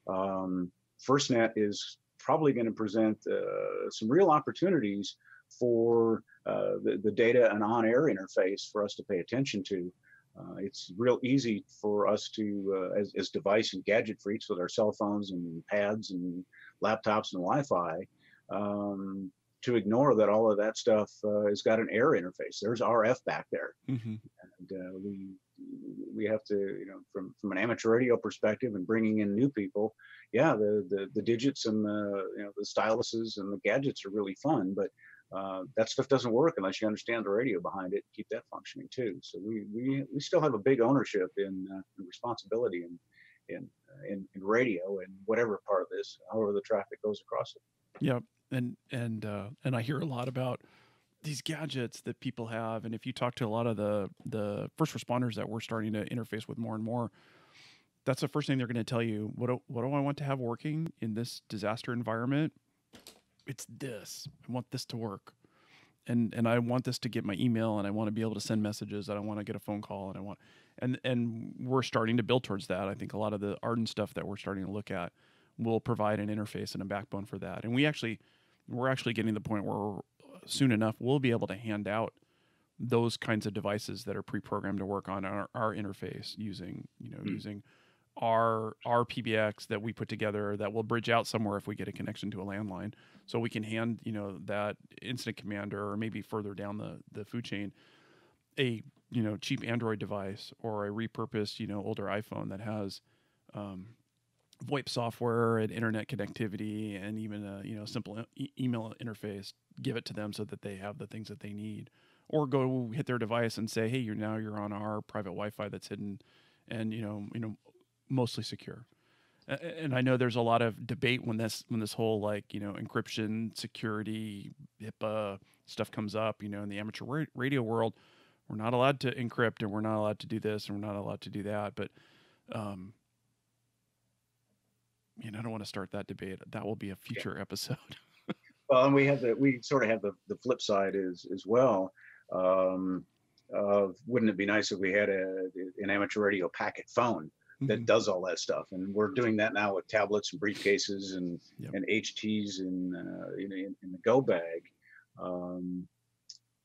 Um, FirstNet is probably going to present uh, some real opportunities for uh, the, the data and on-air interface for us to pay attention to. Uh, it's real easy for us to, uh, as, as device and gadget freaks with our cell phones and pads and laptops and Wi-Fi, um, to ignore that all of that stuff uh, has got an air interface. There's RF back there, mm-hmm. and uh, we we have to, you know, from from an amateur radio perspective and bringing in new people, yeah, the the, the digits and the you know the styluses and the gadgets are really fun, but uh, that stuff doesn't work unless you understand the radio behind it, and keep that functioning too. So we we we still have a big ownership in, uh, in responsibility in in, uh, in in radio and whatever part of this, however the traffic goes across it. Yep, and and uh, and I hear a lot about these gadgets that people have and if you talk to a lot of the the first responders that we're starting to interface with more and more that's the first thing they're going to tell you what do, what do I want to have working in this disaster environment it's this. I want this to work. And and I want this to get my email and I want to be able to send messages and I want to get a phone call and I want and and we're starting to build towards that. I think a lot of the AREDN stuff that we're starting to look at will provide an interface and a backbone for that. And we actually we're actually getting to the point where soon enough we'll be able to hand out those kinds of devices that are pre-programmed to work on our, our interface using you know mm. using our our PBX that we put together that will bridge out somewhere if we get a connection to a landline. So we can hand you know that incident commander or maybe further down the the food chain a you know cheap android device or a repurposed you know older iphone that has um, VoIP software and internet connectivity and even a you know simple e- email interface, give it to them so that they have the things that they need, or go hit their device and say, hey, you're now you're on our private Wi-Fi that's hidden, and you know you know mostly secure. And I know there's a lot of debate when this when this whole like you know encryption, security, HIPAA stuff comes up. You know, in the amateur radio world, we're not allowed to encrypt, and we're not allowed to do this, and we're not allowed to do that. But um, you know, I don't want to start that debate. That will be a future yeah. episode. well, and we have the we sort of have the the flip side is as well. Um, of wouldn't it be nice if we had a an amateur radio packet phone that mm-hmm. does all that stuff? And we're doing that now with tablets and briefcases and yep. and HTs in, uh, in, in the Go bag. Um,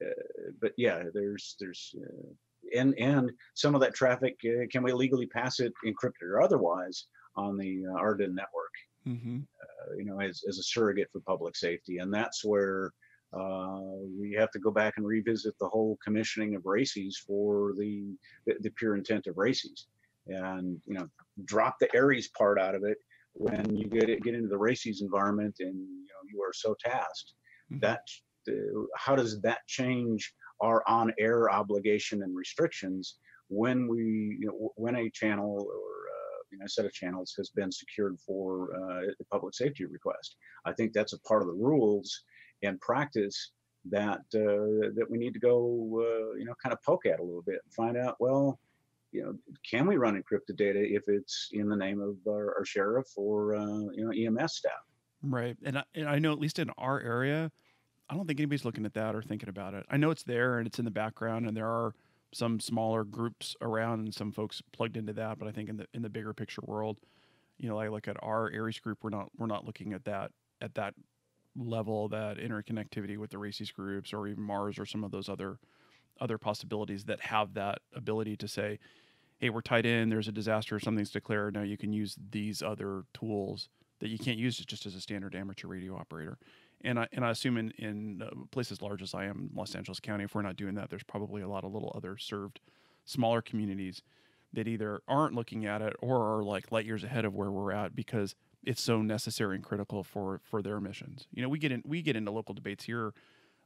uh, but yeah, there's there's uh, and and some of that traffic uh, can we legally pass it encrypted or otherwise on the uh, AREDN network, mm-hmm. uh, you know, as, as a surrogate for public safety. And that's where uh, we have to go back and revisit the whole commissioning of RACES for the, the, the pure intent of RACES and, you know, drop the ARES part out of it when you get it, get into the RACES environment and, you know, you are so tasked. Mm-hmm. That, how does that change our on-air obligation and restrictions when we, you know, when a channel or you know, set of channels has been secured for uh, a public safety request. I think that's a part of the rules and practice that uh, that we need to go, uh, you know, kind of poke at a little bit and find out. Well, you know, can we run encrypted data if it's in the name of our, our sheriff or uh, you know EMS staff? Right, and I, and I know at least in our area, I don't think anybody's looking at that or thinking about it. I know it's there and it's in the background, and there are some smaller groups around and some folks plugged into that. But I think in the in the bigger picture world, you know, I look at our ARES group, we're not we're not looking at that at that level, that interconnectivity with the RACES groups or even MARS or some of those other other possibilities that have that ability to say, hey, we're tied in, there's a disaster, something's declared. Now you can use these other tools that you can't use just as a standard amateur radio operator and I and I assume in in uh, places large as I am, Los Angeles County, if we're not doing that, there's probably a lot of little other served smaller communities that either aren't looking at it or are like light years ahead of where we're at because it's so necessary and critical for for their missions. You know, we get in we get into local debates here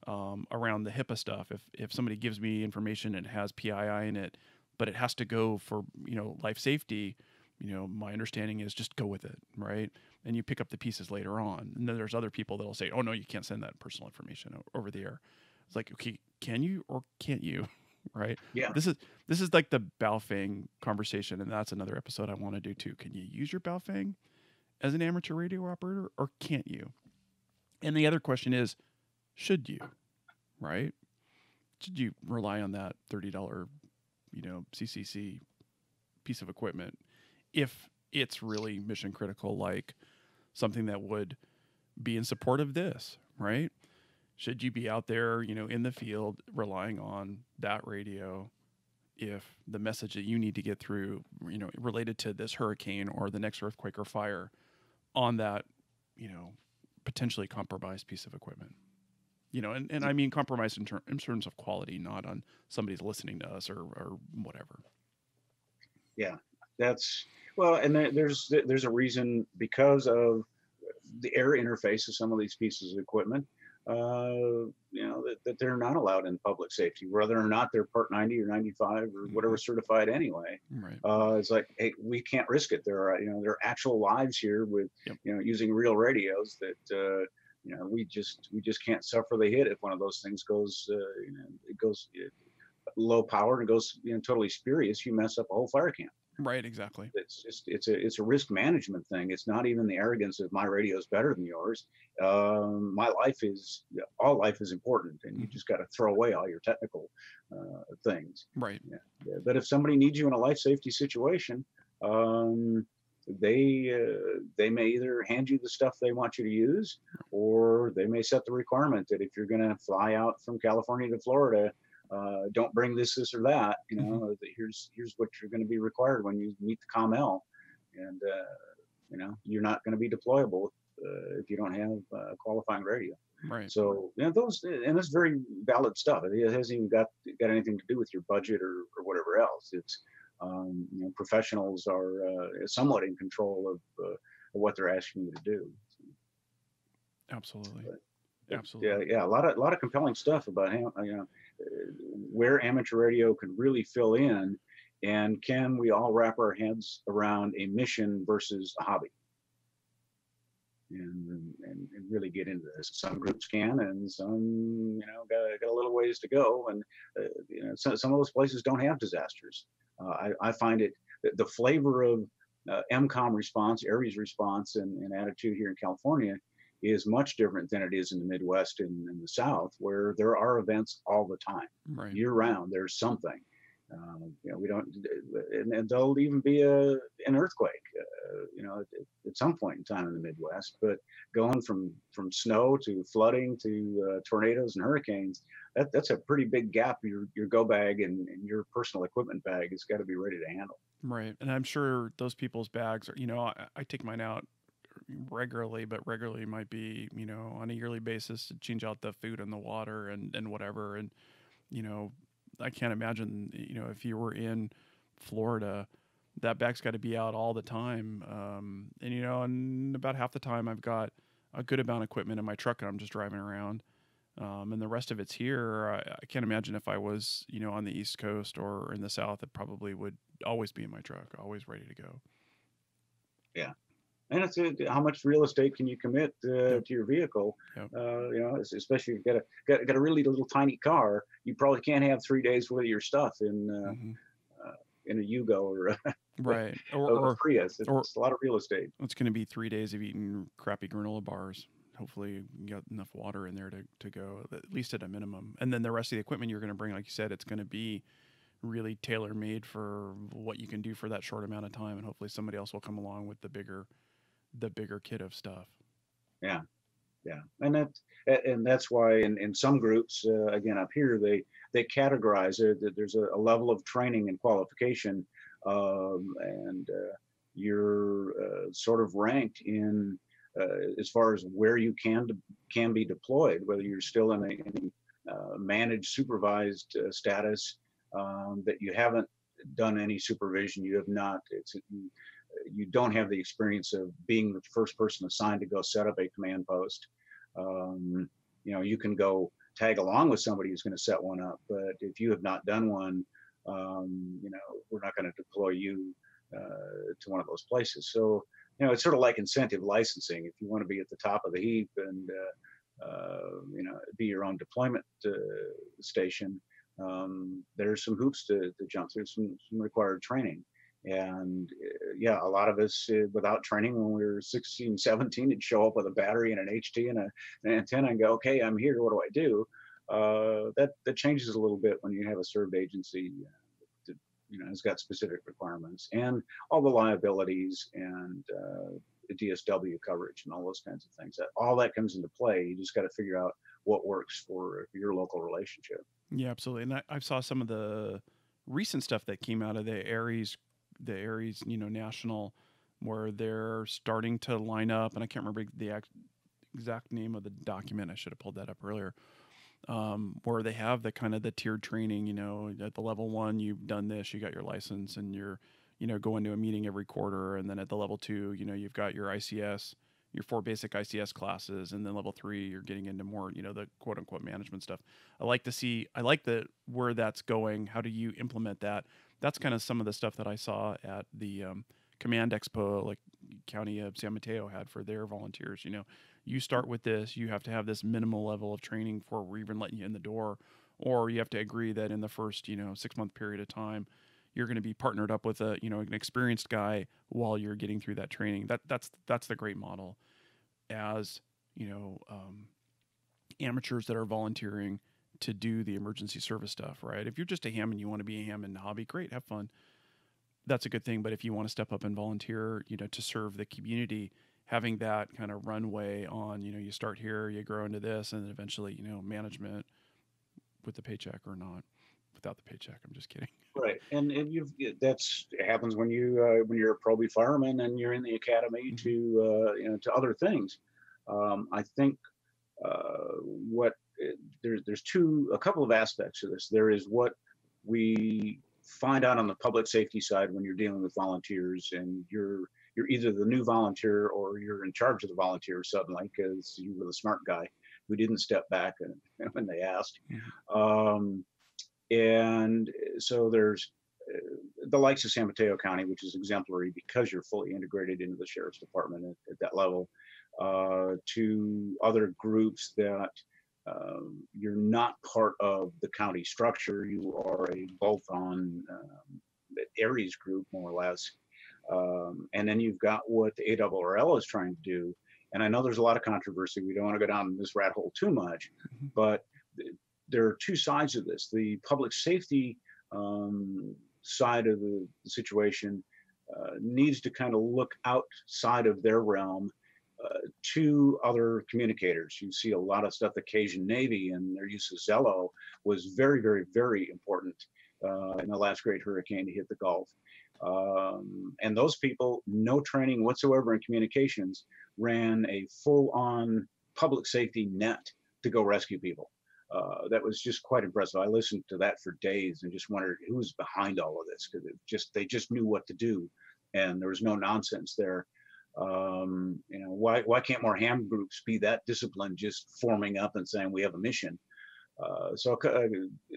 um, around the HIPAA stuff. If if somebody gives me information and has PII in it, but it has to go for you know life safety, you know, my understanding is just go with it, right? and you pick up the pieces later on. And then there's other people that'll say, "Oh no, you can't send that personal information over the air." It's like, okay, can you or can't you? right? Yeah. This is this is like the Baofeng conversation, and that's another episode I want to do too. Can you use your Baofeng as an amateur radio operator, or can't you? And the other question is, should you? Right? Should you rely on that thirty dollar, you know, CCC piece of equipment if it's really mission critical, like something that would be in support of this, right? Should you be out there, you know, in the field relying on that radio if the message that you need to get through, you know, related to this hurricane or the next earthquake or fire on that, you know, potentially compromised piece of equipment? You know, and, and I mean compromised in, ter- in terms of quality, not on somebody's listening to us or, or whatever. Yeah, that's well, and there's there's a reason because of the air interface of some of these pieces of equipment. Uh, you know that, that they're not allowed in public safety, whether or not they're Part 90 or 95 or mm-hmm. whatever certified anyway. Right. Uh, it's like, hey, we can't risk it. There are you know there are actual lives here with yep. you know using real radios that. Uh, you know, we just we just can't suffer the hit if one of those things goes, uh, you know, it goes low power and goes, you know, totally spurious. You mess up a whole fire camp. Right, exactly. It's just it's a it's a risk management thing. It's not even the arrogance of my radio is better than yours. Um, my life is all life is important, and you mm-hmm. just got to throw away all your technical uh, things. Right. Yeah. yeah. But if somebody needs you in a life safety situation, um, they uh, they may either hand you the stuff they want you to use, or they may set the requirement that if you're going to fly out from California to Florida uh, don't bring this, this, or that. You know, mm-hmm. here's here's what you're going to be required when you meet the COML, and uh, you know you're not going to be deployable uh, if you don't have uh, qualifying radio. Right. So you know those, and that's very valid stuff. It hasn't even got got anything to do with your budget or, or whatever else. It's um, you know, professionals are uh, somewhat in control of, uh, of what they're asking you to do. Absolutely. But, Absolutely. Yeah, yeah, a lot of a lot of compelling stuff about how you know uh, where amateur radio can really fill in, and can we all wrap our heads around a mission versus a hobby? And, and, and really get into this. Some groups can, and some, you know, got, got a little ways to go. And uh, you know, some, some of those places don't have disasters. Uh, I, I find it the flavor of uh, EMCOMM response, ARES response, and, and attitude here in California is much different than it is in the Midwest and in the South, where there are events all the time, Right. year round. There's something. Um, you know, we don't, and, and there'll even be a an earthquake, uh, you know, at, at, some point in time in the Midwest. But going from from snow to flooding to uh, tornadoes and hurricanes, that that's a pretty big gap. Your your go bag and, and your personal equipment bag has got to be ready to handle. Right. And I'm sure those people's bags are, you know, I, I take mine out regularly, but regularly might be, you know, on a yearly basis to change out the food and the water and, and whatever. And, you know, I can't imagine, you know, if you were in Florida, that back's got to be out all the time. Um, and, you know, and about half the time I've got a good amount of equipment in my truck and I'm just driving around. Um, and the rest of it's here. I, I, can't imagine if I was, you know, on the East Coast or in the South, it probably would always be in my truck, always ready to go. Yeah, and it's a, how much real estate can you commit uh, yep. to your vehicle? Yep. Uh, you know, especially if you got a got, got, a really little tiny car, you probably can't have three days worth of your stuff in uh, mm-hmm. Uh, in a Yugo or a, right or, or a Prius. It's, or, it's a lot of real estate. It's going to be three days of eating crappy granola bars. Hopefully, you got enough water in there to, to go at least at a minimum. And then the rest of the equipment you're going to bring, like you said, it's going to be really tailor made for what you can do for that short amount of time. And hopefully, somebody else will come along with the bigger the bigger kit of stuff. Yeah, yeah, and that and that's why in, in some groups, uh, again up here, they they categorize it that there's a, a, level of training and qualification, um, and uh, you're uh, sort of ranked in uh, as far as where you can can be deployed, whether you're still in a, in a managed supervised uh, status um, that you haven't done any supervision, you have not. It's you don't have the experience of being the first person assigned to go set up a command post. Um, you know, you can go tag along with somebody who's going to set one up, but if you have not done one, um, you know, we're not going to deploy you uh, to one of those places. So, you know, it's sort of like incentive licensing. If you want to be at the top of the heap and, uh, uh, you know, be your own deployment uh, station, um, there's some hoops to, to jump through, some, some required training and uh, yeah a lot of us uh, without training when we were 16 17 would show up with a battery and an ht and a, an antenna and go okay i'm here what do i do? Uh, that that changes a little bit when you have a served agency uh, that, you know has got specific requirements and all the liabilities and uh, the dsw coverage and all those kinds of things. That all that comes into play you just got to figure out what works for your local relationship. Yeah absolutely and I, I saw some of the recent stuff that came out of the ARES the ARES, you know, national, where they're starting to line up, and I can't remember the exact name of the document. I should have pulled that up earlier. Um, where they have the kind of the tiered training, you know, at the level one, you've done this, you got your license, and you're, you know, going to a meeting every quarter, and then at the level two, you know, you've got your ICS, your four basic ICS classes, and then level three, you're getting into more, you know, the quote unquote management stuff. I like to see, I like the where that's going. How do you implement that? That's kind of some of the stuff that I saw at the um, Command Expo, like County of San Mateo had for their volunteers. You know, you start with this, you have to have this minimal level of training before we're even letting you in the door, or you have to agree that in the first, you know, six month period of time, you're going to be partnered up with a, you know, an experienced guy while you're getting through that training. That that's that's the great model. As you know, um, amateurs that are volunteering to do the emergency service stuff, right? If you're just a ham and you want to be a ham in the hobby, great, have fun. That's a good thing. But if you want to step up and volunteer, you know, to serve the community, having that kind of runway on, you know, you start here, you grow into this, and then eventually, you know, management with the paycheck or not without the paycheck. I'm just kidding. Right, and and you've that's happens when you uh, when you're a Proby fireman and you're in the academy mm-hmm. to uh, you know to other things. Um, I think uh, what there's there's two a couple of aspects to this. There is what we find out on the public safety side when you're dealing with volunteers and you're you're either the new volunteer or you're in charge of the volunteer suddenly because you were the smart guy who didn't step back and, when they asked. Mm-hmm. Um, and so there's uh, the likes of San Mateo County, which is exemplary because you're fully integrated into the sheriff's department at, at that level, uh, to other groups that um, you're not part of the county structure. You are a bolt-on um, ARES group, more or less. Um, and then you've got what the ARRL is trying to do. And I know there's a lot of controversy. We don't want to go down this rat hole too much, mm-hmm. but th- there are two sides of this. The public safety um, side of the, the situation uh, needs to kind of look outside of their realm to other communicators. You see a lot of stuff, the Cajun Navy and their use of Zello was very, very, very important uh, in the last great hurricane to hit the Gulf. Um, and those people, no training whatsoever in communications, ran a full on public safety net to go rescue people. Uh, that was just quite impressive. I listened to that for days and just wondered who was behind all of this because just they just knew what to do, and there was no nonsense there. Um, you know, why why can't more ham groups be that disciplined, just forming up and saying we have a mission? Uh, so uh,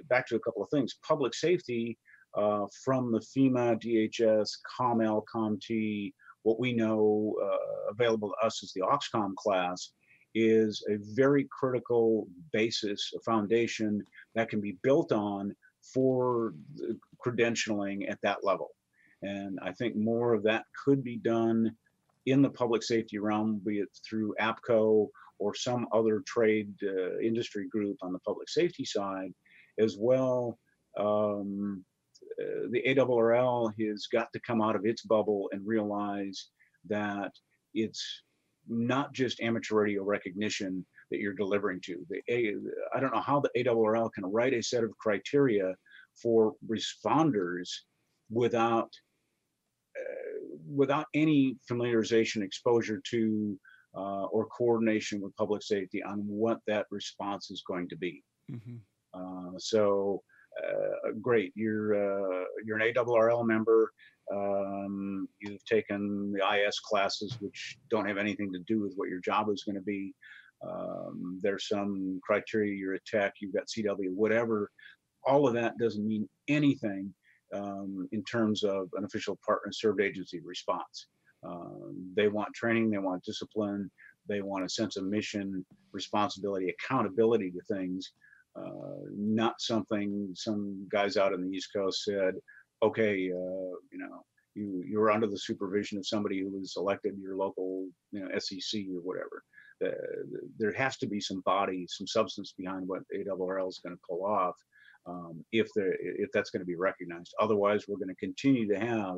back to a couple of things. Public safety uh, from the FEMA, DHS, COML, COMT, what we know uh, available to us is the AUXCOMM class is a very critical basis, a foundation that can be built on for credentialing at that level. And I think more of that could be done in the public safety realm, be it through APCO or some other trade uh, industry group on the public safety side, as well. Um, uh, the ARRL has got to come out of its bubble and realize that it's not just amateur radio recognition that you're delivering to. The A, I don't know how the ARRL can write a set of criteria for responders without without any familiarization, exposure to, uh, or coordination with public safety on what that response is going to be. Mm-hmm. Uh, so, uh, great, you're uh, you're an ARRL member. Um, you've taken the IS classes, which don't have anything to do with what your job is going to be. Um, there's some criteria, you're a tech, you've got CW, whatever. All of that doesn't mean anything um, in terms of an official partner served agency response. Um, they want training, they want discipline, they want a sense of mission, responsibility, accountability to things. Uh, not something some guys out on the East Coast said, okay, uh, you know, you you're under the supervision of somebody who was elected your local, you know, SEC or whatever. Uh, there has to be some body, some substance behind what ARRL is going to pull off, um, if there if that's going to be recognized. Otherwise, we're going to continue to have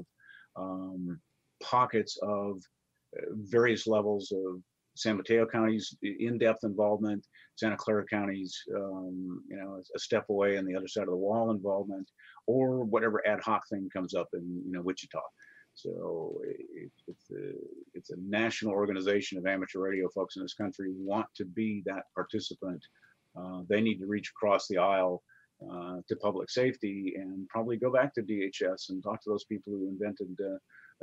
um, pockets of uh, various levels of San Mateo County's in-depth involvement, Santa Clara County's, um, you know, a step away on the other side of the wall involvement, or whatever ad hoc thing comes up in, you know, Wichita. So it, it's, a, it's a national organization of amateur radio folks in this country want to be that participant. Uh, they need to reach across the aisle uh, to public safety and probably go back to DHS and talk to those people who invented uh,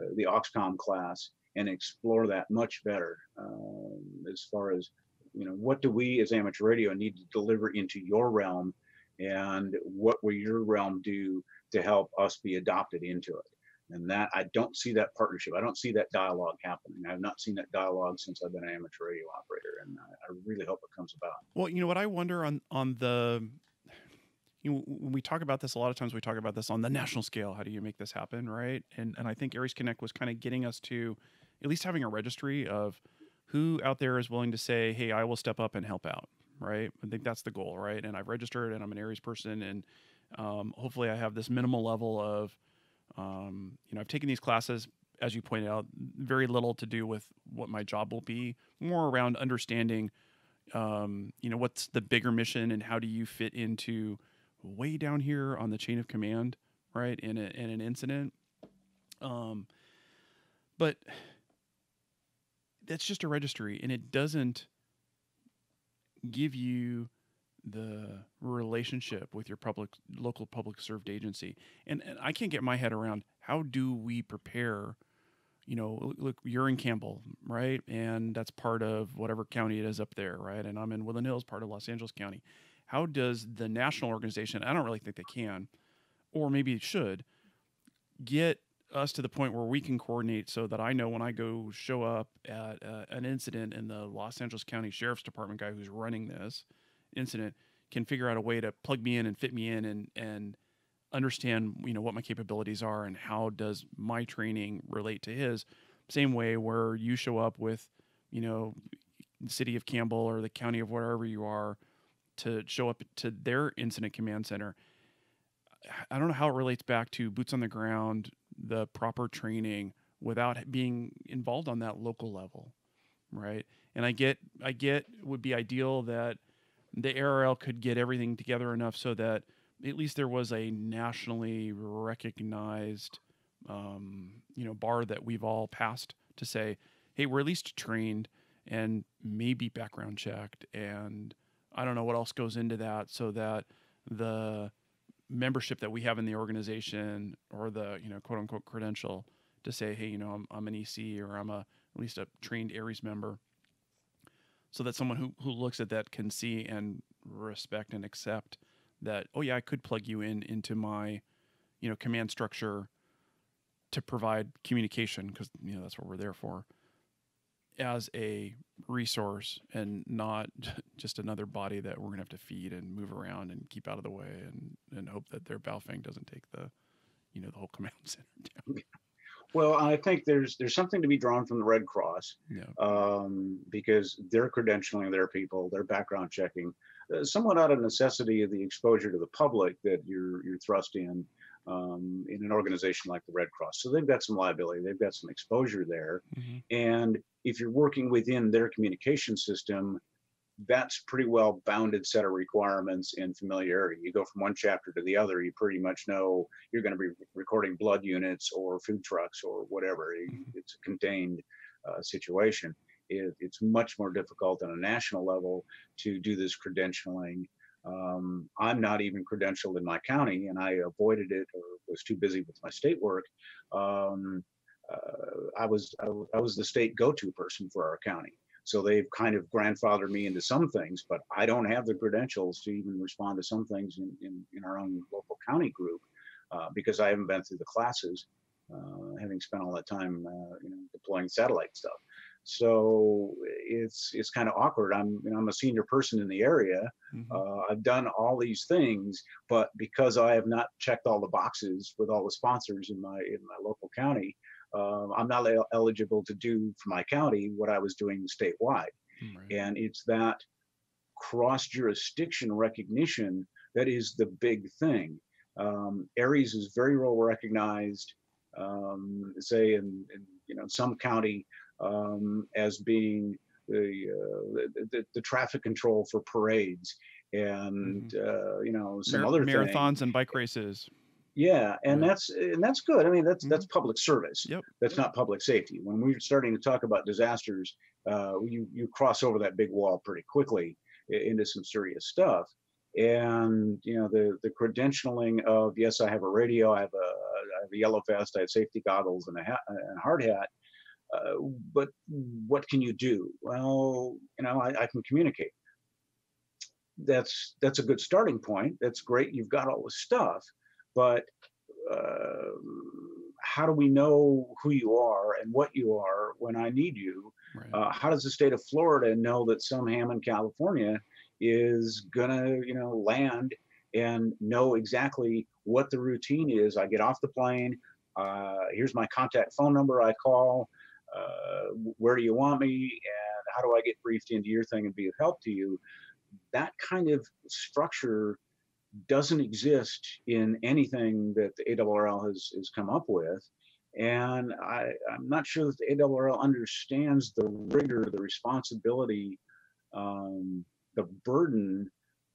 uh the AUXCOMM class and explore that much better um, as far as you know what do we as amateur radio need to deliver into your realm? And what will your realm do to help us be adopted into it? And that i don't see that partnership. I don't see that dialogue happening. I've not seen that dialogue since i've been an amateur radio operator and i, I really hope it comes about. Well you know what? I wonder on on the you know, when we talk about this a lot of times we talk about this on the national scale how do you make this happen right and and i think ARES connect was kind of getting us to at least having a registry of who out there is willing to say, "Hey, I will step up and help out." Right? I think that's the goal, right? And I've registered, and I'm an ARES person, and um, hopefully, I have this minimal level of, um, you know, I've taken these classes, as you pointed out, very little to do with what my job will be, more around understanding, um, you know, what's the bigger mission and how do you fit into way down here on the chain of command, right? In a, in an incident. Um, but that's just a registry and it doesn't give you the relationship with your public local public served agency and, and i can't get my head around how do we prepare you know look you're in campbell right and that's part of whatever county it is up there right and i'm in woodland hills part of los angeles county how does the national organization i don't really think they can or maybe it should get us to the point where we can coordinate so that I know when I go show up at uh, an incident and the Los Angeles County Sheriff's Department guy who's running this incident can figure out a way to plug me in and fit me in and and understand you know what my capabilities are and how does my training relate to his. Same way where you show up with you know the city of Campbell or the county of wherever you are to show up to their incident command center I don't know how it relates back to boots on the ground the proper training without being involved on that local level right? And i get i get would be ideal that the ARRL could get everything together enough so that at least there was a nationally recognized um, you know bar that we've all passed to say hey we're at least trained and maybe background checked and i don't know what else goes into that so that the membership that we have in the organization or the you know quote unquote credential to say hey you know I'm, I'm an EC or I'm a at least a trained ARES member so that someone who, who looks at that can see and respect and accept that oh yeah I could plug you in into my you know command structure to provide communication because you know that's what we're there for as a resource and not just another body that we're gonna have to feed and move around and keep out of the way and and hope that their Baofeng doesn't take the you know the whole command center down. Well, I think there's there's something to be drawn from the Red Cross Yeah. um, because they're credentialing their people, they're background checking, uh, somewhat out of necessity of the exposure to the public that you're you're thrust in um, in an organization like the Red Cross. So they've got some liability, they've got some exposure there, Mhm. and if you're working within their communication system, that's pretty well bounded set of requirements and familiarity. You go from one chapter to the other, you pretty much know you're going to be recording blood units or food trucks or whatever. Mhm. It's a contained uh, situation. It, it's much more difficult on a national level to do this credentialing. Um, I'm not even credentialed in my county, and I avoided it or was too busy with my state work. Um, uh, I was I, I was the state go-to person for our county. So they've kind of grandfathered me into some things, but I don't have the credentials to even respond to some things in, in, in our own local county group uh, because I haven't been through the classes, uh, having spent all that time, uh, you know, deploying satellite stuff. So it's it's kind of awkward. I'm you know I'm a senior person in the area. Mhm. Uh, I've done all these things, but because I have not checked all the boxes with all the sponsors in my in my local county, um, I'm not el- eligible to do for my county what I was doing statewide. Right. And it's that cross jurisdiction recognition that is the big thing. Um, ARES is very well recognized, um, say in, in you know some county um, as being the, uh, the, the traffic control for parades and uh, you know some Mar- other marathons and bike races. Yeah, and Yeah. that's and that's good. I mean, that's that's public service. Yep. That's not public safety. When we're starting to talk about disasters, uh, you you cross over that big wall pretty quickly into some serious stuff. And you know the the credentialing of yes, I have a radio, I have a I have a yellow vest, I have safety goggles and a hat and a hard hat. Uh, but what can you do? Well, you know, I, I can communicate. That's that's a good starting point. That's great. You've got all the stuff, but uh, how do we know who you are and what you are when I need you? Right. Uh, how does the state of Florida know that some ham in California is gonna, you know, land and know exactly what the routine is? I get off the plane. Uh, here's my contact phone number. I call. Uh, where do you want me? And how do I get briefed into your thing and be of help to you? That kind of structure doesn't exist in anything that the ARRL has, has come up with. And I, I'm not sure that the ARRL understands the rigor, the responsibility, um, the burden.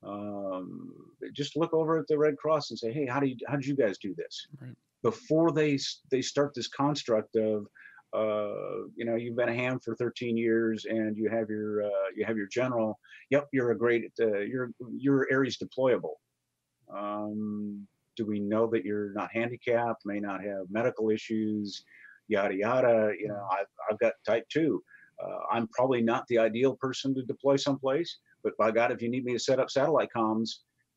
Um, just look over at the Red Cross and say, hey, how do you, how did you guys do this? Right. Before they they start this construct of, uh, you know, you've been a ham for 13 years and you have your, uh, you have your general, yep, you're a great, uh, you're, you're ARES deployable. Um, do we know that you're not handicapped, may not have medical issues, yada, yada. You know, I've, I've got type two. Uh, I'm probably not the ideal person to deploy someplace, but by God, if you need me to set up satellite comms,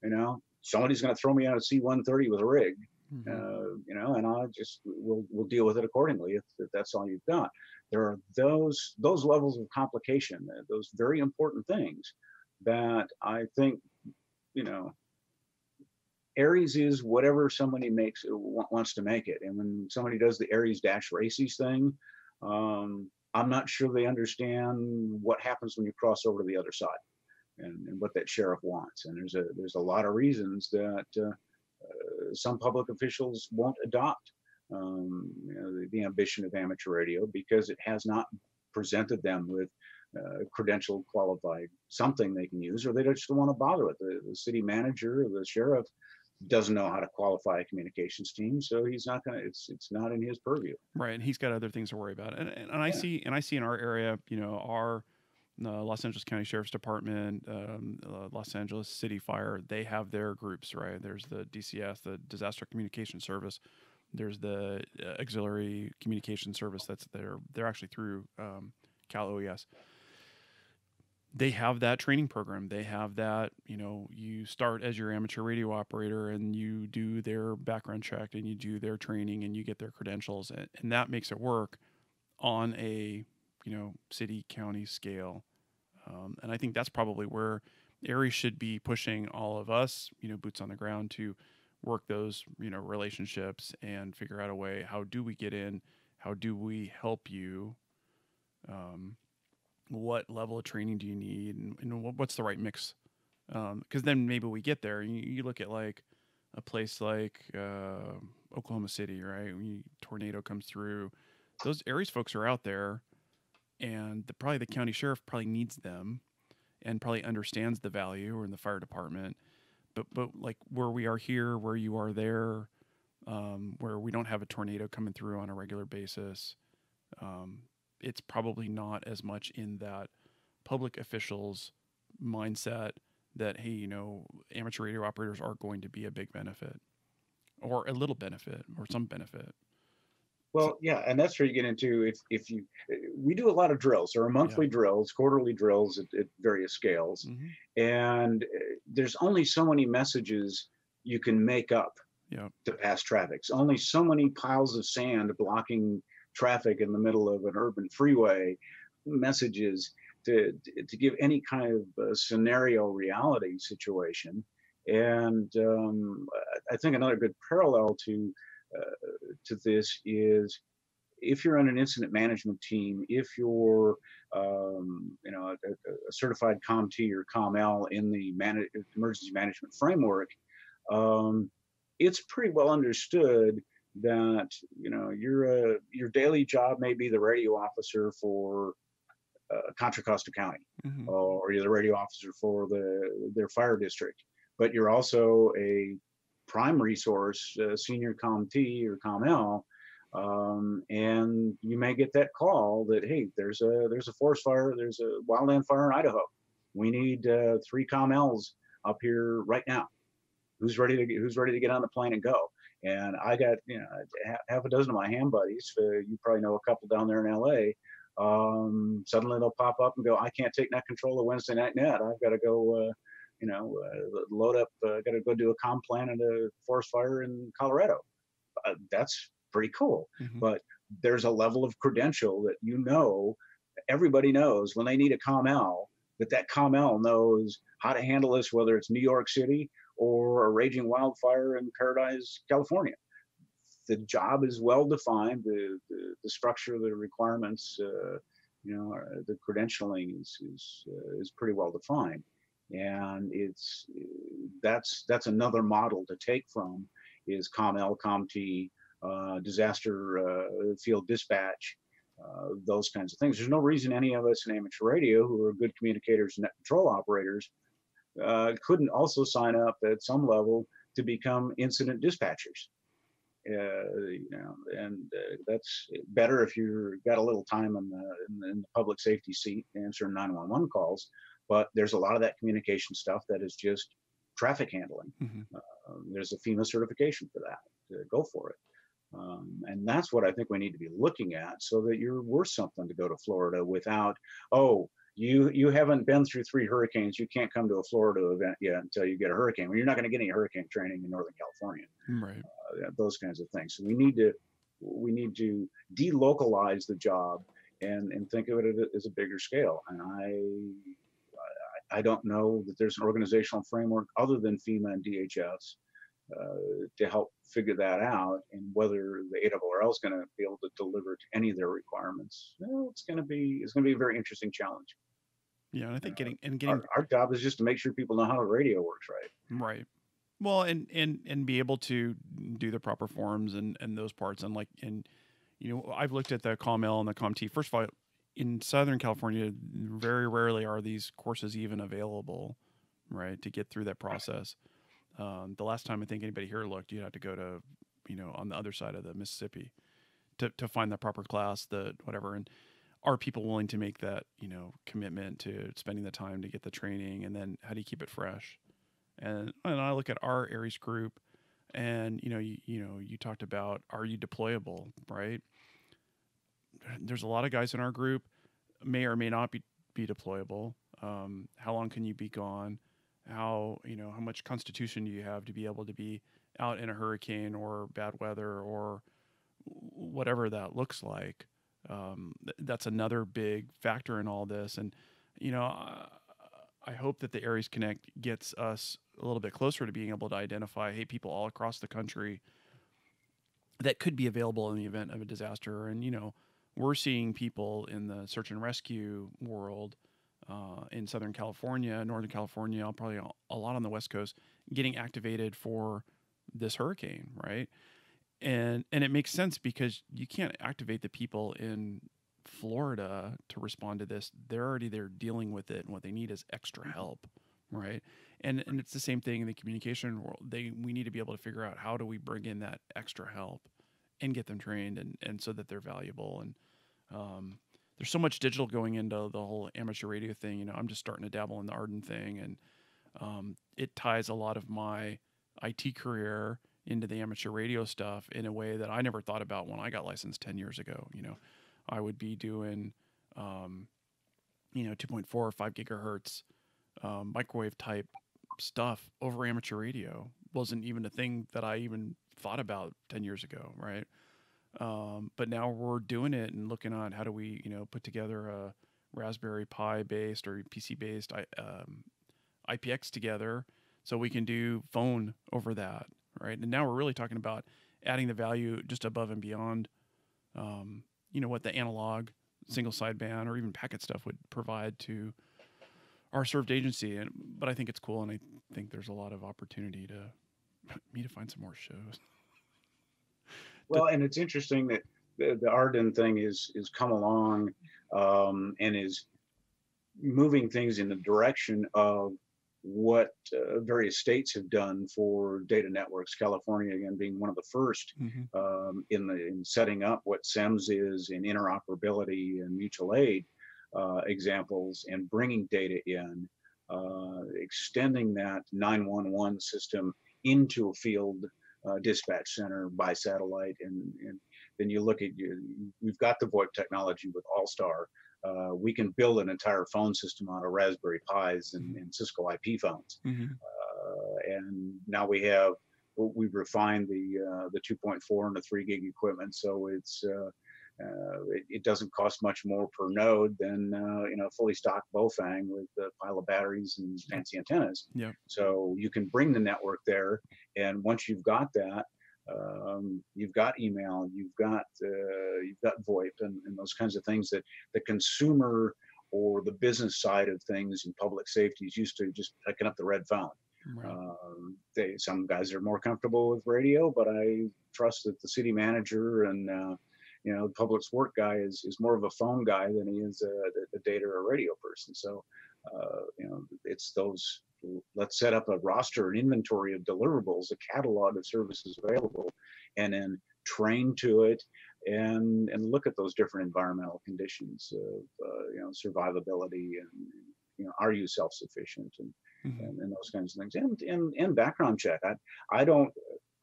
you know, somebody's going to throw me on a C-130 with a rig, mm-hmm. uh, you know, and I just we'll we'll deal with it accordingly if, if, that's all you've got. There are those those levels of complication, uh, those very important things that I think, you know, ARES is whatever somebody makes uh, wants to make it. And when somebody does the ARES dash RACES thing, um, I'm not sure they understand what happens when you cross over to the other side and, and what that sheriff wants. And there's a there's a lot of reasons that uh, uh, some public officials won't adopt um, you know, the, the, ambition of amateur radio because it has not presented them with uh, credentialed, qualified something they can use, or they just don't want to bother with the, the city manager or the sheriff doesn't know how to qualify a communications team, so he's not gonna. It's it's not in his purview. Right, and he's got other things to worry about. And and, and I yeah. see and I see in our area, you know, our Los Angeles County Sheriff's Department, um, uh, Los Angeles City Fire, they have their groups, right? There's the DCS, the Disaster Communication Service. There's the uh, Auxiliary Communication Service. That's they're they're actually through um, Cal OES they have that training program. They have that, you know, you start as your amateur radio operator and you do their background check and you do their training and you get their credentials and, and that makes it work on a, you know, city county scale. Um, and I think that's probably where ARES should be pushing all of us, you know, boots on the ground to work those, you know, relationships and figure out a way. How do we get in? How do we help you? Um, what level of training do you need and, and what's the right mix because um, then maybe we get there you, you, look at like a place like uh, oklahoma city right when you, tornado comes through those ARES folks are out there and the, probably the county sheriff probably needs them and probably understands the value or in the fire department. But but like where we are here where you are there um, where we don't have a tornado coming through on a regular basis um, it's probably not as much in that public officials mindset that hey you know amateur radio operators are going to be a big benefit or a little benefit or some benefit well yeah and that's where you get into if if you we do a lot of drills there are monthly yeah. drills quarterly drills at, at various scales mm-hmm. and uh, there's only so many messages you can make up yep. to pass traffic only so many piles of sand blocking traffic in the middle of an urban freeway messages to, to give any kind of uh, scenario reality situation. And um, I think another good parallel to to this is if you're on an incident management team, if you're um, you know a, a certified COMT or COML in the man- emergency management framework, um, it's pretty well understood that you know your uh, your daily job may be the radio officer for uh, Contra Costa County, mm-hmm. or you're the radio officer for the their fire district, but you're also a prime resource, uh, senior COMT or COML, um, and you may get that call that hey, there's a there's a forest fire, there's a wildland fire in Idaho. We need uh, three COMLs up here right now. Who's ready to who's ready to get on the plane and go? And I got, you know, half a dozen of my ham buddies. Uh, you probably know a couple down there in LA. Um, suddenly they'll pop up and go, I can't take net control of Wednesday night net. I've got to go, uh, you know, uh, load up, uh, got to go do a com plan at a forest fire in Colorado. Uh, that's pretty cool. Mm-hmm. But there's a level of credential that you know, everybody knows when they need a COML, that that COML knows how to handle this, whether it's New York City or a raging wildfire in Paradise, California. The job is well defined. The, the, the structure, the requirements, uh, you know, the credentialing is is, uh, is pretty well defined, and it's that's that's another model to take from is COML, COMT, uh, disaster uh, field dispatch, uh, those kinds of things. There's no reason any of us in amateur radio who are good communicators and net control operators uh, couldn't also sign up at some level to become incident dispatchers. Uh, you know, and uh, that's better if you've got a little time in the, in the, in the public safety seat answering 911 calls. But there's a lot of that communication stuff that is just traffic handling. hmm Um, there's a FEMA certification for that. To go for it. Um, and that's what I think we need to be looking at so that you're worth something to go to Florida without, oh, you you haven't been through three hurricanes. You can't come to a Florida event yet until you get a hurricane. Well, you're not going to get any hurricane training in Northern California. Right. Uh, those kinds of things. So we need to we need to delocalize the job and and think of it as a bigger scale. And I I, don't know that there's an organizational framework other than FEMA and DHS uh, to help figure that out and whether the ARRL is going to be able to deliver to any of their requirements. Well, it's going to be it's going to be a very interesting challenge. Yeah, and I think Uh, getting and getting Our, our job is just to make sure people know how the radio works, right? Right. Well, and and and be able to do the proper forms and and those parts and like and you know I've looked at the ComL and the ComT. First of all, in Southern California, very rarely are these courses even available, right, to get through that process. Um, the last time I think anybody here looked, you had to go to you know on the other side of the Mississippi to to find the proper class, the whatever, and are people willing to make that you know commitment to spending the time to get the training and then how do you keep it fresh and and I look at our ARES group, and you know, you, you know, you talked about are you deployable, right? There's a lot of guys in our group may or may not be be deployable. Um, how long can you be gone? How you know how much constitution do you have to be able to be out in a hurricane or bad weather or whatever that looks like? Um, th- that's another big factor in all this, and you know. Uh, I hope that the ARES Connect gets us a little bit closer to being able to identify, hey, people all across the country that could be available in the event of a disaster. And, you know, we're seeing people in the search and rescue world uh, in Southern California, Northern California, probably a- a lot on the West Coast, getting activated for this hurricane, right? And and it makes sense because you can't activate the people in Florida to respond to this. They're already there dealing with it, and what they need is extra help, right? And and it's the same thing in the communication world. They we need to be able to figure out how do we bring in that extra help and get them trained and and so that they're valuable and um, there's so much digital going into the whole amateur radio thing. You know, I'm just starting to dabble in the AREDN thing, and um, it ties a lot of my IT career into the amateur radio stuff in a way that I never thought about when I got licensed 10 years ago. You know, I would be doing, um, you know, 2.4 or 5 gigahertz um, microwave type stuff over amateur radio. Wasn't even a thing that I even thought about 10 years ago, right? Um, but now we're doing it and looking on how do we, you know, put together a Raspberry Pi based or PC based um, IPX together so we can do phone over that, right? And now we're really talking about adding the value just above and beyond, um, you know, what the analog single sideband or even packet stuff would provide to our served agency. And but I think it's cool, and I think there's a lot of opportunity to me to find some more shows. Well, and it's interesting that the, the AREDN thing is is come along um, and is moving things in the direction of what uh, various states have done for data networks. California, again, being one of the first Mm-hmm. um, in the in setting up what SEMS is in interoperability and mutual aid uh, examples and bringing data in, uh, extending that 911 system into a field uh, dispatch center by satellite, and, and then you look at you. We've got the VoIP technology with Allstar. Uh, we can build an entire phone system on of Raspberry Pis and, and Cisco IP phones Mm-hmm. uh, and now we have we've refined the uh, the 2.4 and the 3 gig equipment so it's uh, uh, it, it doesn't cost much more per node than uh, you know fully stocked Baofeng with a pile of batteries and fancy antennas. Yeah. So you can bring the network there, and once you've got that, um, you've got email, you've got uh, you've got VoIP, and, and those kinds of things that the consumer or the business side of things in public safety is used to just picking up the red phone. Right. Um, they, some guys are more comfortable with radio, but I trust that the city manager and uh, you know the public work guy is is more of a phone guy than he is a, a data or radio person. So uh, you know it's those. Let's set up a roster, an inventory of deliverables, a catalog of services available, and then train to it and and look at those different environmental conditions of uh, you know survivability and you know are you self-sufficient and, Mhm. and and those kinds of things. And and, and background check. I i don't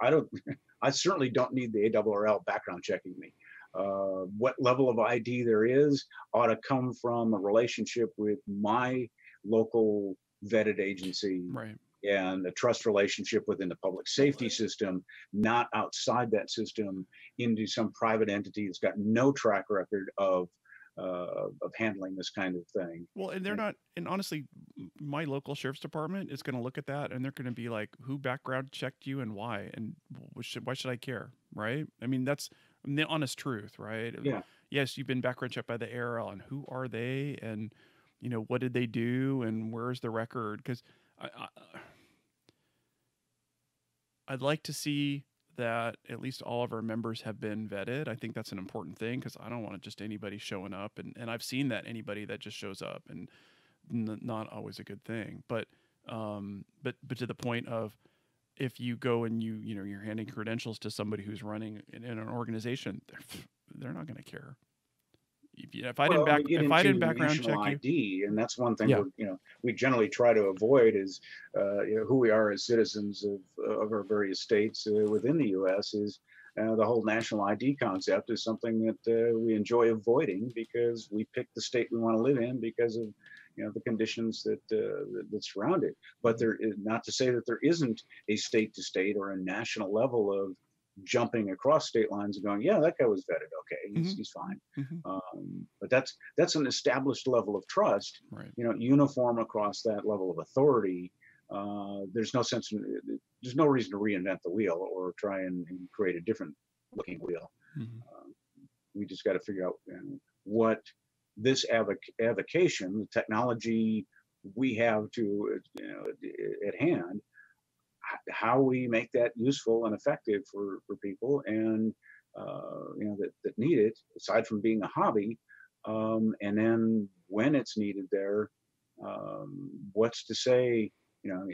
i don't i certainly don't need the ARRL background checking me. Uh, what level of id there is ought to come from a relationship with my local vetted agency Right. and a trust relationship within the public safety system, not outside that system into some private entity that's got no track record of uh, of handling this kind of thing. Well, and they're not, and honestly, my local sheriff's department is going to look at that and they're going to be like, who background checked you and why? And should, why should I care? Right. I mean, that's the honest truth, right? Yeah. Yes, you've been background checked by the ARL and who are they? And, you know, what did they do? And where's the record? Because I, I, I'd like to see that at least all of our members have been vetted. I think that's an important thing because I don't want just anybody showing up. And, and I've seen that anybody that just shows up and n- not always a good thing. But um, but but to the point of if you go and you you know you're handing credentials to somebody who's running in, in an organization, they're, they're not going to care. If, I didn't Well, back if I didn't background check national you, ID, and that's one thing Yeah. you know we generally try to avoid is uh, you know who we are as citizens of of our various states uh, within the U.S. is uh, the whole national ID concept is something that uh, we enjoy avoiding because we pick the state we want to live in because of you know the conditions that uh, that, that surround it. But there is not to say that there isn't a state to state or a national level of jumping across state lines and going, yeah, that guy was vetted. Okay, he's, Mhm. he's fine. Mhm. Um, but that's that's an established level of trust. right? You know, uniform across that level of authority. Uh, there's no sense. In, there's no reason to reinvent the wheel or try and, and create a different looking wheel. Mhm. We just got to figure out you know, what this avoc- avocation, the technology we have to you know at hand, how we make that useful and effective for for people and uh, you know that that need it aside from being a hobby um, and then when it's needed there um, what's to say you know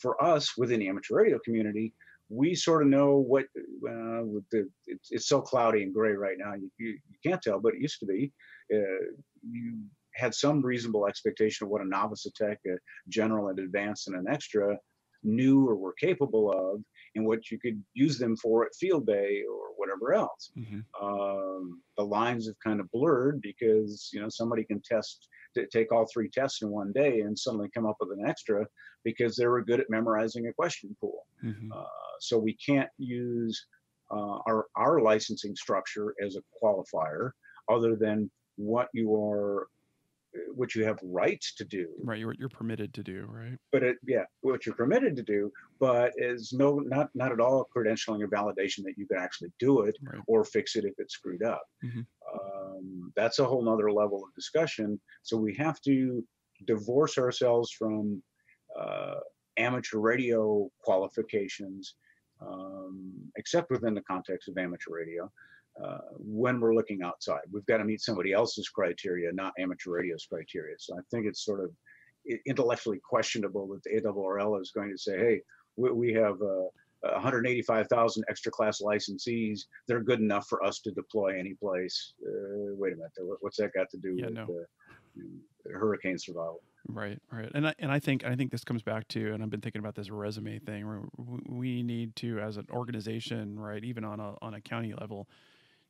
for us within the amateur radio community we sort of know what uh, with the it's, it's so cloudy and gray right now you, you, you can't tell but it used to be uh, you had some reasonable expectation of what a novice tech a general and advanced and an extra knew or were capable of and what you could use them for at field day or whatever else Mhm. um, the lines have kind of blurred because you know somebody can test take all three tests in one day and suddenly come up with an extra because they were good at memorizing a question pool Mhm. uh, so we can't use uh, our our licensing structure as a qualifier other than what you are what you have rights to do Right. You're you're permitted to do right. but it yeah what you're permitted to do but is no not not at all credentialing or validation that you can actually do it Right. or fix it if it's screwed up Mhm. um, that's a whole nother level of discussion so we have to divorce ourselves from uh, amateur radio qualifications um, except within the context of amateur radio uh, when we're looking outside we've got to meet somebody else's criteria not amateur radio's criteria so i think it's sort of intellectually questionable that the ARRL is going to say, hey, we, we have uh, 185,000 extra class licensees. They're good enough for us to deploy any place. Uh, wait a minute, what's that got to do Yeah, with no. hurricane survival? Right, right, and I and I think I think this comes back to, and I've been thinking about this resume thing. Where we need to, as an organization, right, even on a on a county level,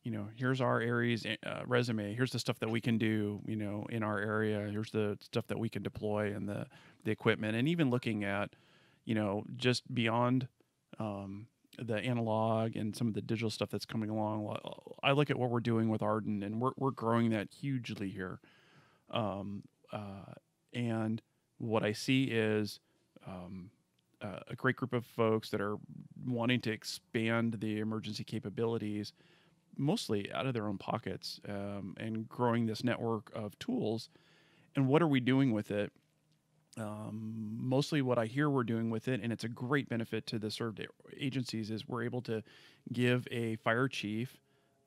you know, here's our area's uh, resume. Here's the stuff that we can do, you know, in our area. Here's the stuff that we can deploy and the the equipment, and even looking at, you know, just beyond um, the analog and some of the digital stuff that's coming along. I look at what we're doing with AREDN, and we're we're growing that hugely here. Um, uh, and what I see is um, uh, a great group of folks that are wanting to expand the emergency capabilities, mostly out of their own pockets, um, and growing this network of tools. And what are we doing with it? Um, mostly, what I hear we're doing with it, and it's a great benefit to the served agencies, is we're able to give a fire chief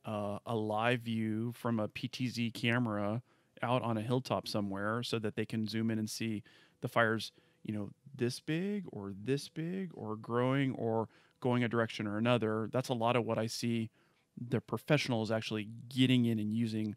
uh, a live view from a PTZ camera out on a hilltop somewhere so that they can zoom in and see the fires, you know, this big or this big or growing or going a direction or another. That's a lot of what I see the professional is actually getting in and using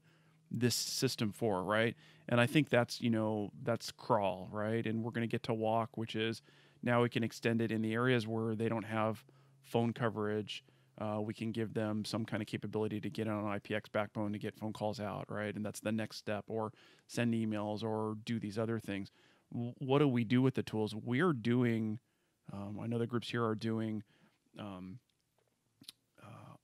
this system for, right? And I think that's, you know, that's crawl, right? And we're going to get to walk, which is now we can extend it in the areas where they don't have phone coverage. Uh, we can give them some kind of capability to get on an IPX backbone to get phone calls out, right? And that's the next step, or send emails or do these other things. What do we do with the tools? We're doing, um, I know the groups here are doing um,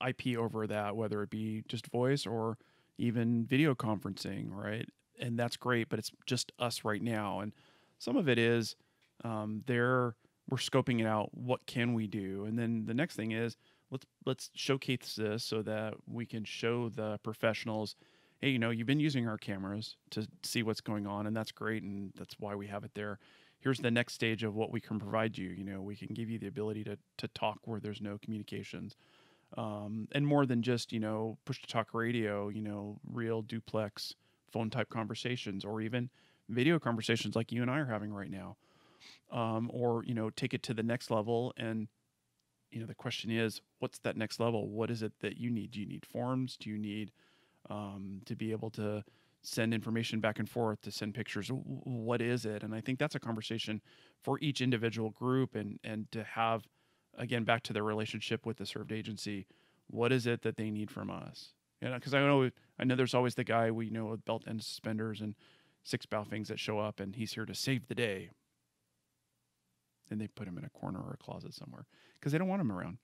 IP over that, whether it be just voice or even video conferencing, right? And that's great, but it's just us right now. And some of it is um, there we're scoping it out. What can we do? And then the next thing is let's let's showcase this so that we can show the professionals, hey, you know, you've been using our cameras to see what's going on, and that's great, and that's why we have it there. Here's the next stage of what we can provide you. You know, we can give you the ability to to talk where there's no communications um, and more than just you know push to talk radio you know real duplex phone type conversations or even video conversations like you and i are having right now um, or you know take it to the next level. And you know the question is what's that next level? What is it that you need? Do you need forms? Do you need um, to be able to send information back and forth to send pictures? What is it? And i think that's a conversation for each individual group and and to have again back to their relationship with the served agency what is it that they need from us? You know because i know i know there's always the guy we know with belt and suspenders and six Baofengs that show up and he's here to save the day. And they put him in a corner or a closet somewhere because they don't want him around.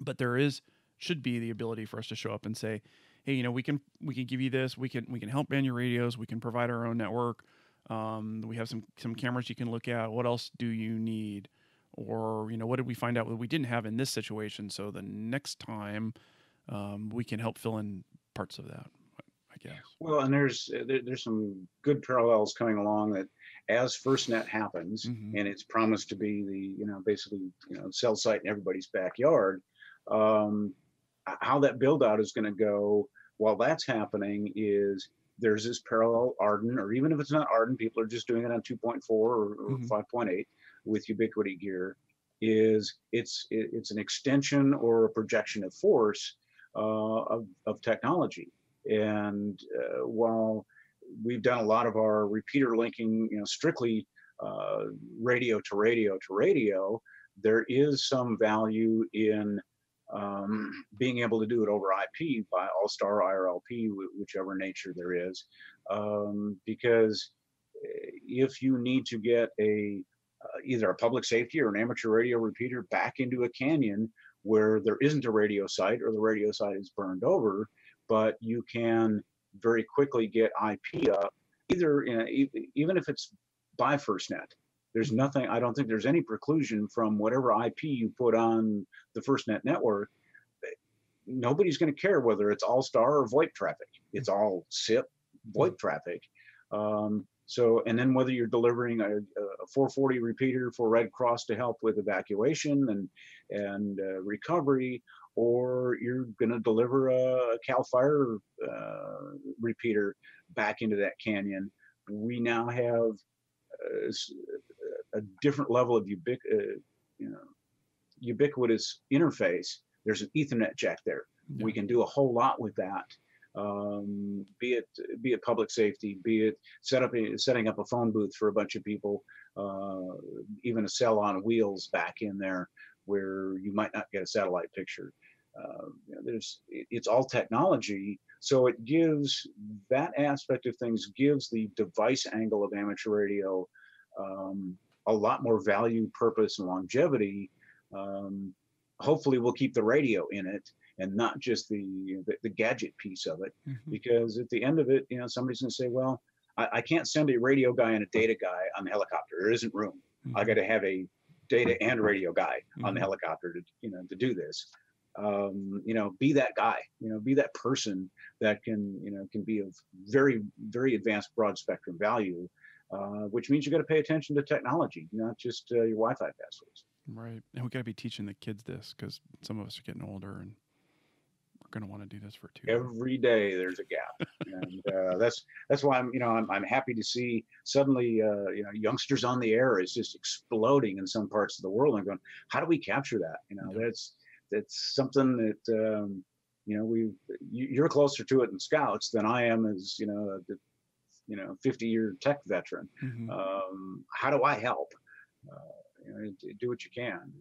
But there is should be the ability for us to show up and say hey you know we can we can give you this. We can we can help ban your radios. We can provide our own network. Um, we have some some cameras you can look at. What else do you need or you know what did we find out that we didn't have in this situation so the next time um, we can help fill in parts of that i guess well and there's uh, there, there's some good parallels coming along that as FirstNet happens mm-hmm. and it's promised to be the you know basically you know cell site in everybody's backyard um, how that build out is going to go while that's happening is there's this parallel AREDN or even if it's not AREDN people are just doing it on 2.4 or, or mm-hmm. 5.8 with Ubiquiti gear is it's it's an extension or a projection of force uh, of, of technology. And uh, while we've done a lot of our repeater linking, you know, strictly uh, radio to radio to radio, there is some value in um, being able to do it over IP by All-Star IRLP, whichever nature there is, um, because eh, if you need to get a uh, either a public safety or an amateur radio repeater back into a canyon where there isn't a radio site or the radio site is burned over, but you can very quickly get IP up, either in a, even if it's by FirstNet. There's nothing, I don't think there's any preclusion from whatever IP you put on the FirstNet network. Nobody's going to care whether it's AllStar or VoIP traffic. It's all SIP VoIP traffic. Um, so, and then whether you're delivering a, a 440 repeater for Red Cross to help with evacuation and and uh, recovery, or you're going to deliver a Cal Fire uh, repeater back into that canyon, we now have uh, a different level of ubiqu- uh, you know, ubiquitous interface. There's an Ethernet jack there. Yeah. We can do a whole lot with that um, be it be it public safety, be it set up a, setting up a phone booth for a bunch of people, uh, even a cell on wheels back in there where you might not get a satellite picture. Uh, you know, there's it's all technology, so it gives that aspect of things gives the device angle of amateur radio um, a lot more value, purpose, and longevity. Um, hopefully, we'll keep the radio in it and not just the the, the gadget piece of it. Mm-hmm. Because at the end of it, you know, somebody's going to say, well, I, I, can't send a radio guy and a data guy on the helicopter. There isn't room. Mm-hmm. I got to have a data and radio guy mm-hmm. on the mm-hmm. helicopter to you know to do this. Um, you know, be that guy. You know, be that person that can you know can be of very very advanced broad spectrum value. Uh, which means you got to pay attention to technology, not just uh, your Wi-Fi passwords. Right, and we got to be teaching the kids this because some of us are getting older and going to want to do this for two. Every day there's a gap, and uh, that's that's why I'm you know I'm, I'm happy to see suddenly uh, you know youngsters on the air is just exploding in some parts of the world. I'm going, how do we capture that? You know, Yeah. that's that's something that um, you know we you- you're closer to it in scouts than I am as you know the you know 50 year tech veteran. Mhm. Um, how do I help? Uh, you know, do what you can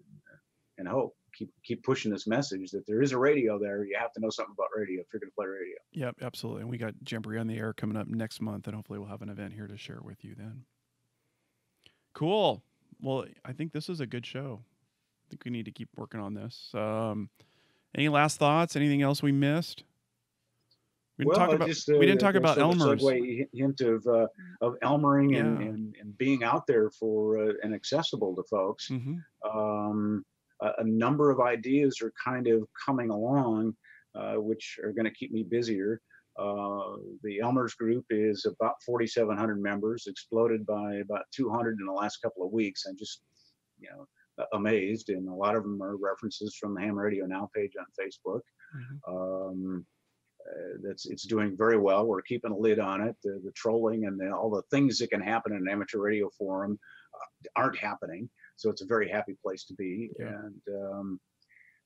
and hope. Keep keep pushing this message that there is a radio there. You have to know something about radio if you're going to play radio. Yep, absolutely. And we got Jamboree on the air coming up next month, and hopefully we'll have an event here to share with you then. Cool. Well, I think this is a good show. I think we need to keep working on this. Um, any last thoughts? Anything else we missed? We didn't talk uh, about just, we didn't uh, talk about Elmer's. segue hint of uh, of Elmering and, Yeah. and, and being out there for uh, and accessible to folks. hmm Um, a, number of ideas are kind of coming along, uh, which are going to keep me busier. Uh, the Elmers group is about 4,700 members, exploded by about 200 in the last couple of weeks. I'm just, you know, amazed, and a lot of them are references from the Ham Radio Now page on Facebook. hmm Um, uh, that's it's doing very well. We're keeping a lid on it. The, the trolling and the, all the things that can happen in an amateur radio forum uh, aren't happening. So it's a very happy place to be. Yeah. And um,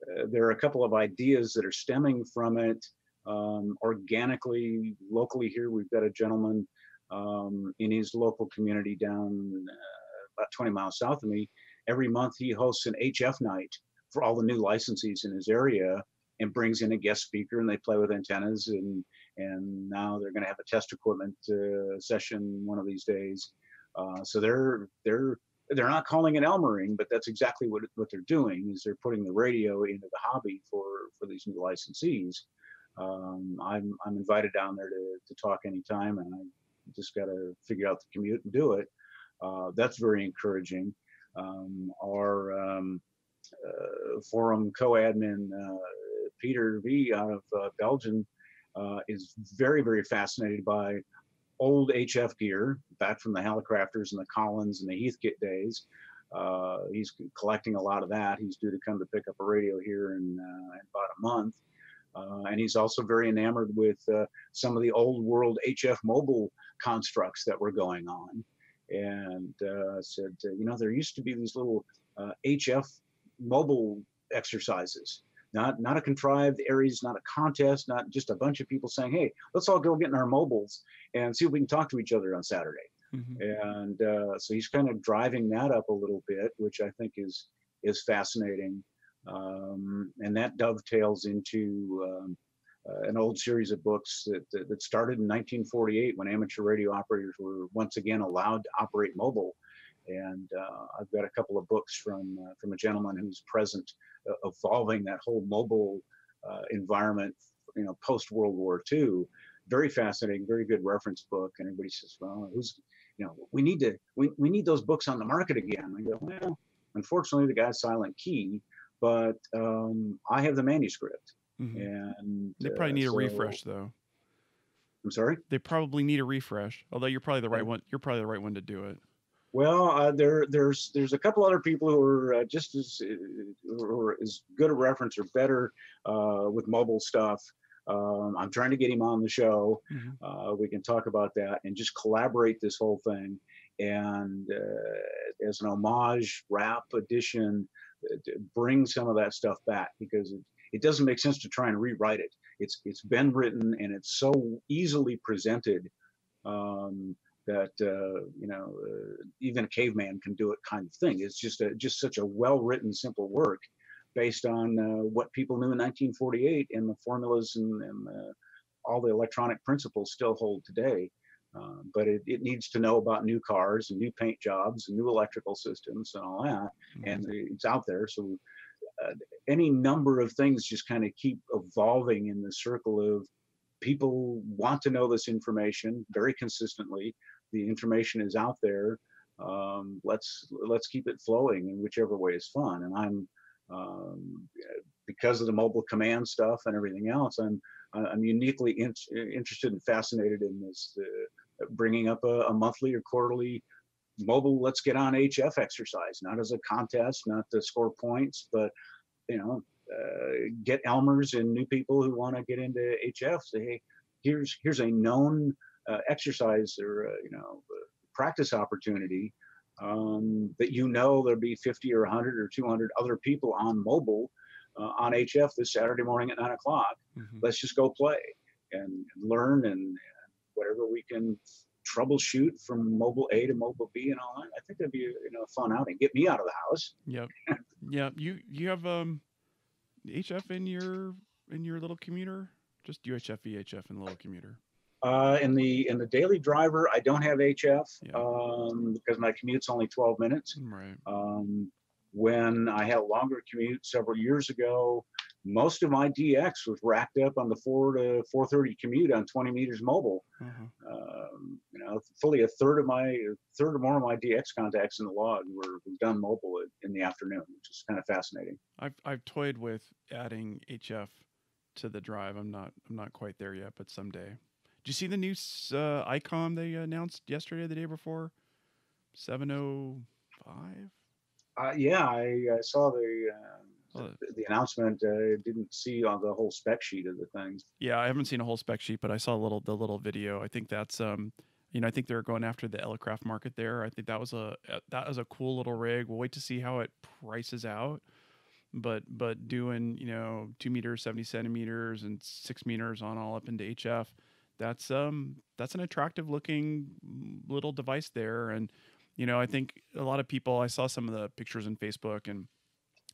uh, there are a couple of ideas that are stemming from it um, organically, locally. Here, we've got a gentleman um, in his local community down uh, about 20 miles south of me. Every month, he hosts an HF night for all the new licensees in his area and brings in a guest speaker and they play with antennas and and now they're going to have a test equipment uh, session one of these days uh, so they're they're they're not calling it Elmering, but that's exactly what what they're doing is they're putting the radio into the hobby for for these new licensees. Um, I'm I'm invited down there to to talk anytime, and I just got to figure out the commute and do it. Uh, that's very encouraging. Um, our um, uh, forum co-admin uh, Peter V out of uh, Belgium uh, is very, very fascinated by old HF gear back from the Hallicrafters and the Collins and the Heathkit days. Uh, he's collecting a lot of that. He's due to come to pick up a radio here in, uh, in about a month. Uh, and he's also very enamored with uh, some of the old world HF mobile constructs that were going on. And uh, said, uh, you know, there used to be these little HF mobile exercises not not a contrived ARES not a contest not just a bunch of people saying hey let's all go get in our mobiles and see if we can talk to each other on saturday. Hmm and uh, so he's kind of driving that up a little bit which i think is is fascinating. Um, and that dovetails into um, uh, an old series of books that, that that started in 1948 when amateur radio operators were once again allowed to operate mobile and uh, I've got a couple of books from uh, from a gentleman who's present uh, evolving that whole mobile uh, environment, you know, post World War II. Very fascinating, very good reference book. And everybody says, well, who's, you know, we need to, we, we need those books on the market again. I go, well, unfortunately, the guy's silent key, but um, I have the manuscript, hmm and They probably uh, need a refresh though. I'm sorry. They probably need a refresh. Although you're probably the right one. You're probably the right one to do it. Well, uh, there, there's, there's a couple other people who are uh, just as, uh, or as good a reference or better uh, with mobile stuff. Um, I'm trying to get him on the show. Mhm. Uh, we can talk about that and just collaborate this whole thing. And uh, as an homage rap edition, bring some of that stuff back because it, it doesn't make sense to try and rewrite it. It's it's been written and it's so easily presented um, that uh, you know uh, even a caveman can do it kind of thing. It's just a just such a well written, simple work based on uh, what people knew in 1948 and the formulas and, and the, all the electronic principles still hold today. Uh, but it, it needs to know about new cars and new paint jobs and new electrical systems and all that. And it's out there. So uh, any number of things just kind of keep evolving in the circle of people want to know this information very consistently. The information is out there. Um, let's let's keep it flowing in whichever way is fun. And I'm um, because of the mobile command stuff and everything else. I'm I'm uniquely in, interested and fascinated in this uh, bringing up a, a monthly or quarterly mobile let's get on hf exercise not as a contest not to score points but you know uh, get elmers and new people who want to get into hf say hey here's here's a known uh, exercise or uh, you know practice opportunity um, that you know there'll be 50 or 100 or 200 other people on mobile uh, on HF this Saturday morning at nine o'clock. Mhm. Let's just go play and learn and, and whatever we can troubleshoot from mobile A to mobile B and all that. I think that'd be you know a fun outing. Get me out of the house. Yep. yeah. You you have um HF in your in your little commuter? Just UHF VHF in the little commuter. Uh, in the in the daily driver, I don't have HF Yeah. um, because my commute's only 12 minutes. Right. Um, when I had a longer commute several years ago, most of my DX was racked up on the 4 to 4:30 commute on 20 meters mobile. Uh-huh. Um, you know, fully a third of my a third or more of my DX contacts in the log were, were done mobile in the afternoon, which is kind of fascinating. I've I've toyed with adding HF to the drive. I'm not I'm not quite there yet, but someday. Did you see the new uh, ICOM they announced yesterday, the day before? Seven oh five. Uh, yeah, I, I saw the, uh, Oh. the the announcement. Uh, didn't see on the whole spec sheet of the things. Yeah, I haven't seen a whole spec sheet, but I saw a little the little video. I think that's um, you know, I think they're going after the Elecraft market there. I think that was a uh, that was a cool little rig. We'll wait to see how it prices out. But but doing you know two meters, seventy centimeters, and six meters on all up into HF, that's um that's an attractive looking little device there. And you know, I think a lot of people. I saw some of the pictures in Facebook and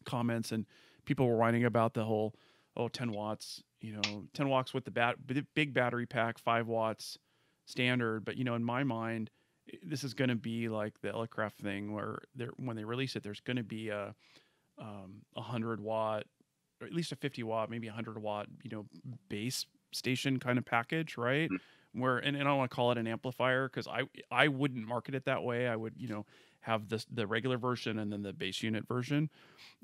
comments, and people were whining about the whole oh 10 watts you know 10 watts with the bat big- battery pack 5 watts standard but you know in my mind this is going to be like the Elecraft thing where when they release it there's going to be a um, a 100 watt or at least a 50 watt maybe a 100 watt you know base station kind of package right? Mm. where and, and I don't want to call it an amplifier because I I wouldn't market it that way. I would you know have this the regular version and then the base unit version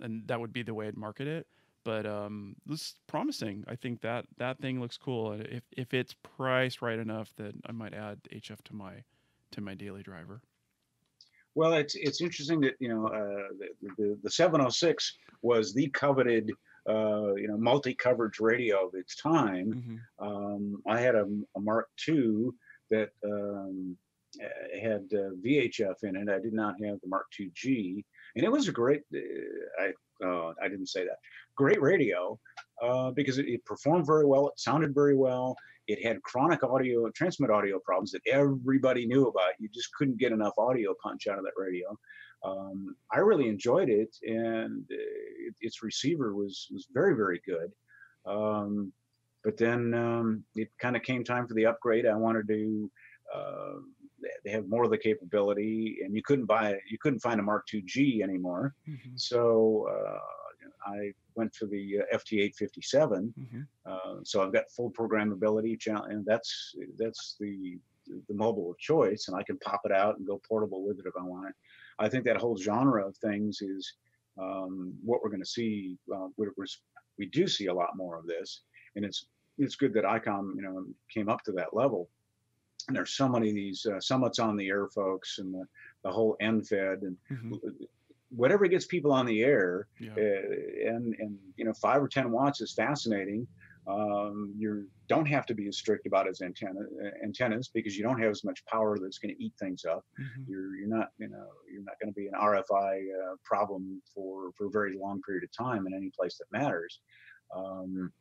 and that would be the way I'd market it. But um this is promising. I think that that thing looks cool and if if it's priced right enough that i might add hf to my to my daily driver. Well, it's it's interesting that you know uh, the, the the 706 was the coveted uh, you know multi coverage radio of its time. mm-hmm. Um, I had a, a Mark II that um, uh, had uh, VHF in it. I did not have the Mark II-G, and it was a great. Uh, I uh, I didn't say that. Great radio uh, because it, it performed very well. It sounded very well. It had chronic audio transmit audio problems that everybody knew about. You just couldn't get enough audio punch out of that radio. Um, I really enjoyed it, and uh, it, its receiver was was very very good. Um, but then um, it kind of came time for the upgrade. I wanted to uh, they have more of the capability, and you couldn't buy it. You couldn't find a Mark II-G anymore. Mm-hmm. So uh, I went for the uh, FT857. Mm-hmm. Uh, so I've got full programmability, channel, and that's that's the the mobile of choice, and I can pop it out and go portable with it if I want it. I think that whole genre of things is um, what we're going to see. Uh, we do see a lot more of this, and it's it's good that ICOM you know came up to that level. And there's so many of these uh, summits on the air, folks, and the, the whole NFED and Mm-hmm. whatever gets people on the air yeah uh, and and you know five or ten watts is fascinating. Um, you don't have to be as strict about its antenna uh, antennas because you don't have as much power that's going to eat things up. Mhm. You're you're not you know you're not going to be an RFI uh, problem for for a very long period of time in any place that matters. Um,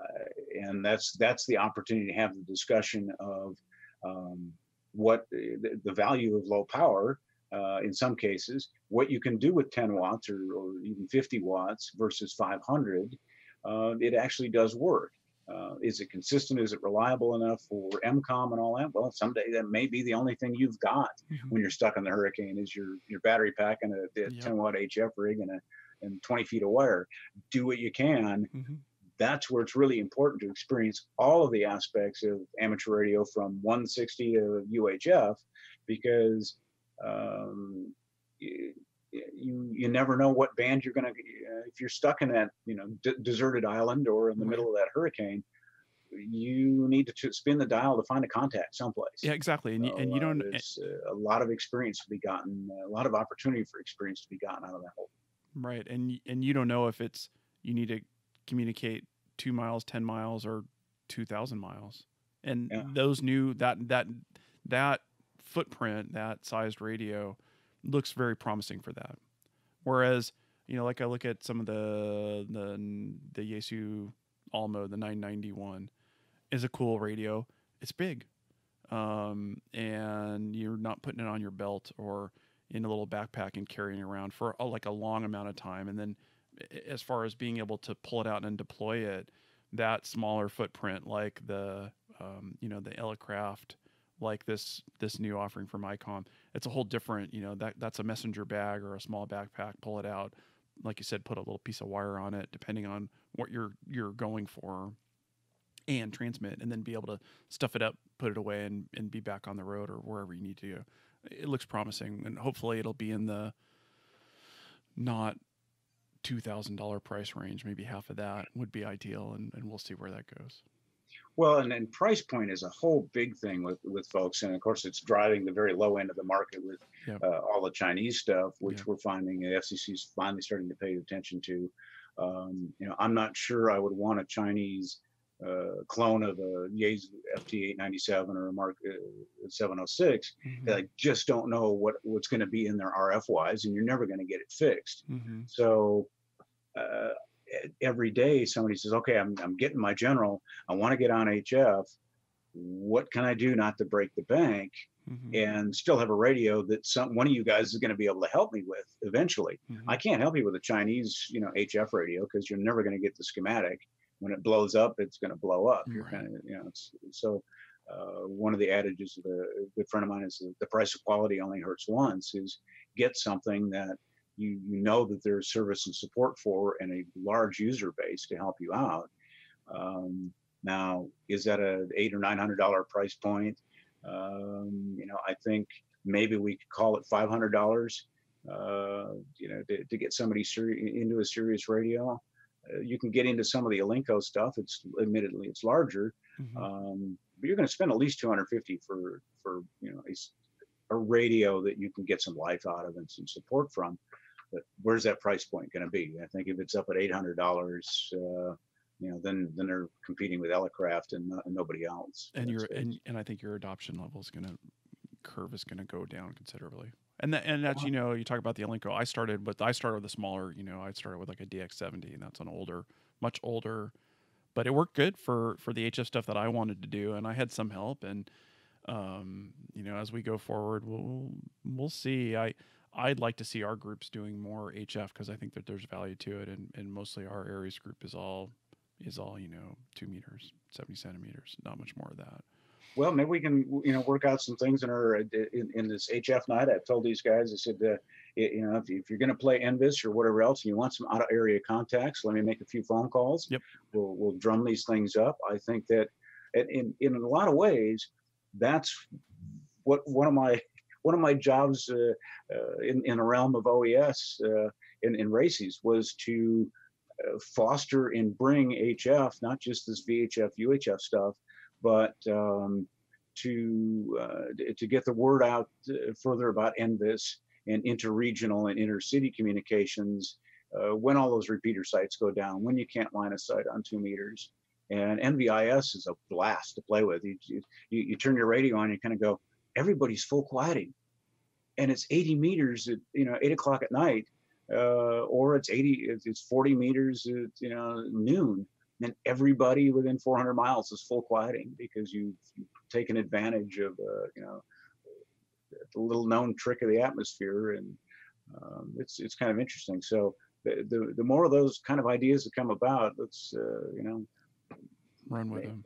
uh, and that's that's the opportunity to have the discussion of um, what the, the value of low power uh, in some cases, what you can do with 10 watts or, or even 50 watts versus 500, uh, it actually does work. Uh, is it consistent? Is it reliable enough for EmComm and all that? Well, someday that may be the only thing you've got Mhm. when you're stuck in the hurricane is your your battery pack and a, a Yep. 10 watt HF rig and a and 20 feet of wire. Do what you can. Mhm. That's where it's really important to experience all of the aspects of amateur radio from 160 to UHF, because um, you, you never know what band you're gonna uh, if you're stuck in that you know d- deserted island or in the middle of that hurricane. You need to t- spin the dial to find a contact someplace. yeah exactly and, you, So, and you uh, don't There's uh, a lot of experience to be gotten, a lot of opportunity for experience to be gotten out of that whole. right and and you don't know if it's you need to communicate two miles ten miles or 2000 miles and Yeah. those new that that that footprint, that sized radio, looks very promising for that. Whereas, you know, like I look at some of the the the Yaesu Almo, the 991, is a cool radio. It's big, um, and you're not putting it on your belt or in a little backpack and carrying around for a, like a long amount of time. And then, as far as being able to pull it out and deploy it, that smaller footprint, like the um, you know the Elecraft, like this this new offering from ICOM, it's a whole different. You know that that's a messenger bag or a small backpack. Pull it out, like you said, put a little piece of wire on it, depending on what you're you're going for, and transmit, and then be able to stuff it up, put it away, and and be back on the road or wherever you need to go. It looks promising, and hopefully it'll be in the not two thousand dollar price range. Maybe half of that would be ideal, and, and we'll see where that goes. Well, and then price point is a whole big thing with with folks, and of course, it's driving the very low end of the market with Yep. uh, all the Chinese stuff, which Yep. we're finding the FCC is finally starting to pay attention to. Um, you know, I'm not sure I would want a Chinese uh, clone of a Yaesu FT897 or a Mark uh, 706. Mhm. I just don't know what what's going to be in there RF wise, and you're never going to get it fixed. Mhm. So uh, every day somebody says, okay, I'm, I'm getting my general. I want to get on HF. What can I do not to break the bank Mhm. and still have a radio that some one of you guys is going to be able to help me with eventually? Mhm. I can't help you with a Chinese, you know, HF radio because you're never going to get the schematic. When it blows up, it's going to blow up. You're kind of, you know, so uh, one of the adages of a, good friend of mine is the price of quality only hurts once. Is get something that you you know that there's service and support for and a large user base to help you out. Um, now, is that a eight or nine hundred dollar price point? Um, you know, I think maybe we could call it five hundred dollars. Uh, you know, to, to get somebody seri- into a serious radio. Uh, you can get into some of the Alinco stuff. It's admittedly it's larger, Mhm. um, but you're going to spend at least 250 for for you know a, a radio that you can get some life out of and some support from. But where's that price point going to be? I think if it's up at $800, uh, you know, then then they're competing with Elecraft and, and nobody else. and your and, and I think your adoption level is going to curve is going to go down considerably. And that and Uh-huh. you know you talk about the Alinco. I started with I started with a smaller you know I started with like a DX70 and that's an older much older, but it worked good for for the HF stuff that I wanted to do and I had some help and um you know as we go forward we'll we'll see I. I'd like to see our groups doing more HF because I think that there's value to it, and, and mostly our ARES group is all is all you know two meters, seventy centimeters, not much more of that. Well, maybe we can, you know, work out some things in our in, in this HF night. I've told these guys, I said, uh, you know, if, if you're going to play NVIS or whatever else, and you want some out of area contacts, let me make a few phone calls. Yep. We'll we'll drum these things up. I think that, in, in a lot of ways, that's what one of my one of my jobs uh, uh, in in the realm of OES uh, in in RACES was to foster and bring HF, not just this VHF UHF stuff, but um, to to get the word out further about NVIS and interregional and intercity communications uh, when all those repeater sites go down, when you can't line a sight on two meters. And NVIS is a blast to play with. You, you you turn your radio on, you kind of go, everybody's full quieting. And it's 80 meters at, you know, eight o'clock at night, uh, or it's 80, it's- it's 40 meters at, you know, noon and everybody within 400 miles is full quieting because you've, you've taken advantage of uh, you know the little known trick of the atmosphere and um, it's it's kind of interesting so the, the the more of those kind of ideas that come about let's uh, you know Run with them.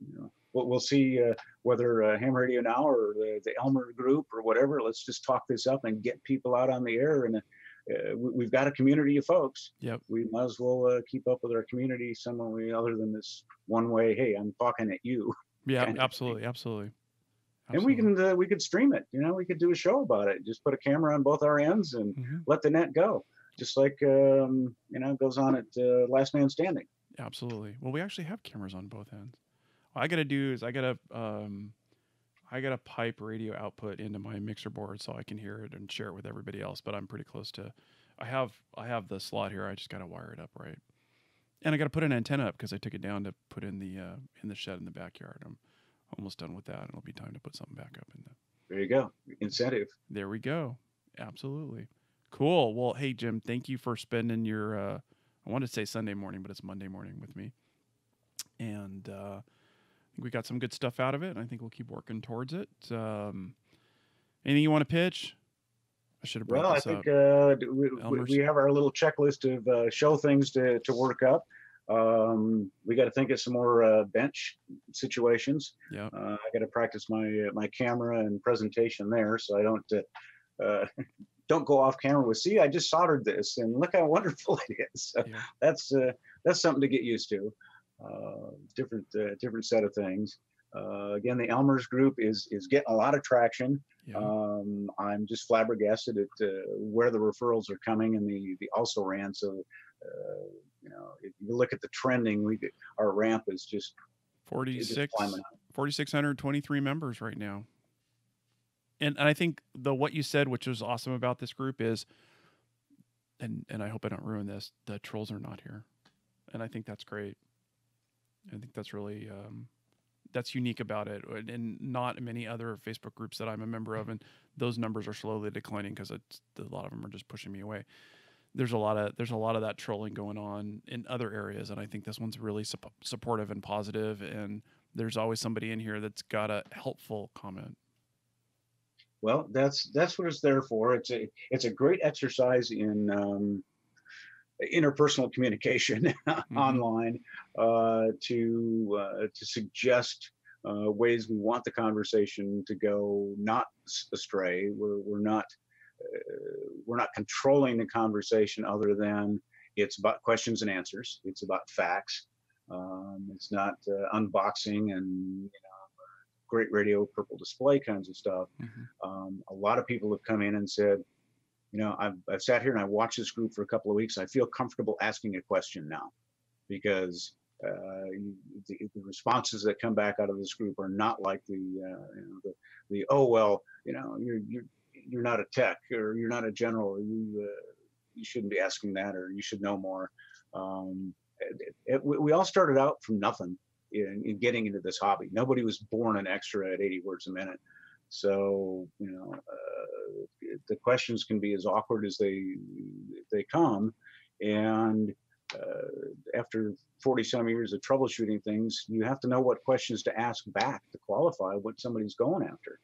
you know we'll, we'll see uh, whether uh, ham radio now or the, the elmer group or whatever let's just talk this up and get people out on the air and uh, we, we've got a community of folks Yep. we might as well uh, keep up with our community some way other than this one way hey i'm talking at you Yeah, kind of absolutely, absolutely. and we can uh, we could stream it you know we could do a show about it just put a camera on both our ends and Mhm. let the net go just like um, you know goes on at uh, last man standing Absolutely. Well, we actually have cameras on both ends. What I got to do is I got to um, I got to pipe radio output into my mixer board so I can hear it and share it with everybody else. But I'm pretty close to. I have I have the slot here. I just got to wire it up right, and I got to put an antenna up because I took it down to put in the uh, in the shed in the backyard. I'm almost done with that. And it'll be time to put something back up in the. There you go. Incentive. There we go. Absolutely. Cool. Well, hey Jim, thank you for spending your uh I wanted to say Sunday morning, but it's Monday morning with me. And uh I think we got some good stuff out of it, and I think we'll keep working towards it. Um anything you want to pitch? I should have brought Well, I think uh, we, we- we have our little checklist of uh, show things to, to work up. Um, we got to think of some more uh, bench situations. Yeah, Uh, I got to practice my uh, my camera and presentation there, so I don't uh, uh, don't go off camera with. See, I just soldered this, and look how wonderful it is. So Yeah. that's uh, that's something to get used to. Uh, different uh, different set of things. Uh, again, the Elmer's group is is getting a lot of traction. Yeah. Um, I'm just flabbergasted at uh, where the referrals are coming and the the also ran. So, uh, you know, if you look at the trending, we our ramp is just, is 46 climbing 4623 members right now and, and i think the what you said which was awesome about this group is and and i hope i don't ruin this the trolls are not here. And i think that's great. I think that's really um, that's unique about it and- not many other facebook groups that i'm a member of and those numbers are slowly declining because a lot of them are just pushing me away. There's a lot of there's a lot of that trolling going on in other areas and i think this one's really sup- supportive and positive and there's always somebody in here that's got a helpful comment Well, that's that's what it's there for. It's a it's a great exercise in um, interpersonal communication online uh, to uh, to suggest uh, ways we want the conversation to go not astray. We're we're not uh, we're not controlling the conversation other than it's about questions and answers. It's about facts. Um, it's not uh, unboxing and you know great radio purple display kinds of stuff Mhm. um, a lot of people have come in and said, you know, I've, I've sat here and I watched this group for a couple of weeks. I feel comfortable asking a question now because uh, the, the responses that come back out of this group are not like the, uh, you know, the, the, oh, well, you know, you're, you're, you're not a tech or you're not a general. Or you, uh, you shouldn't be asking that or you should know more. Um, it, it, we all started out from nothing in, in getting into this hobby. Nobody was born an extra at 80 words a minute. So, you know, uh, the questions can be as awkward as they they come. And uh, after 40 some years of troubleshooting things, you have to know what questions to ask back to qualify what somebody's going after.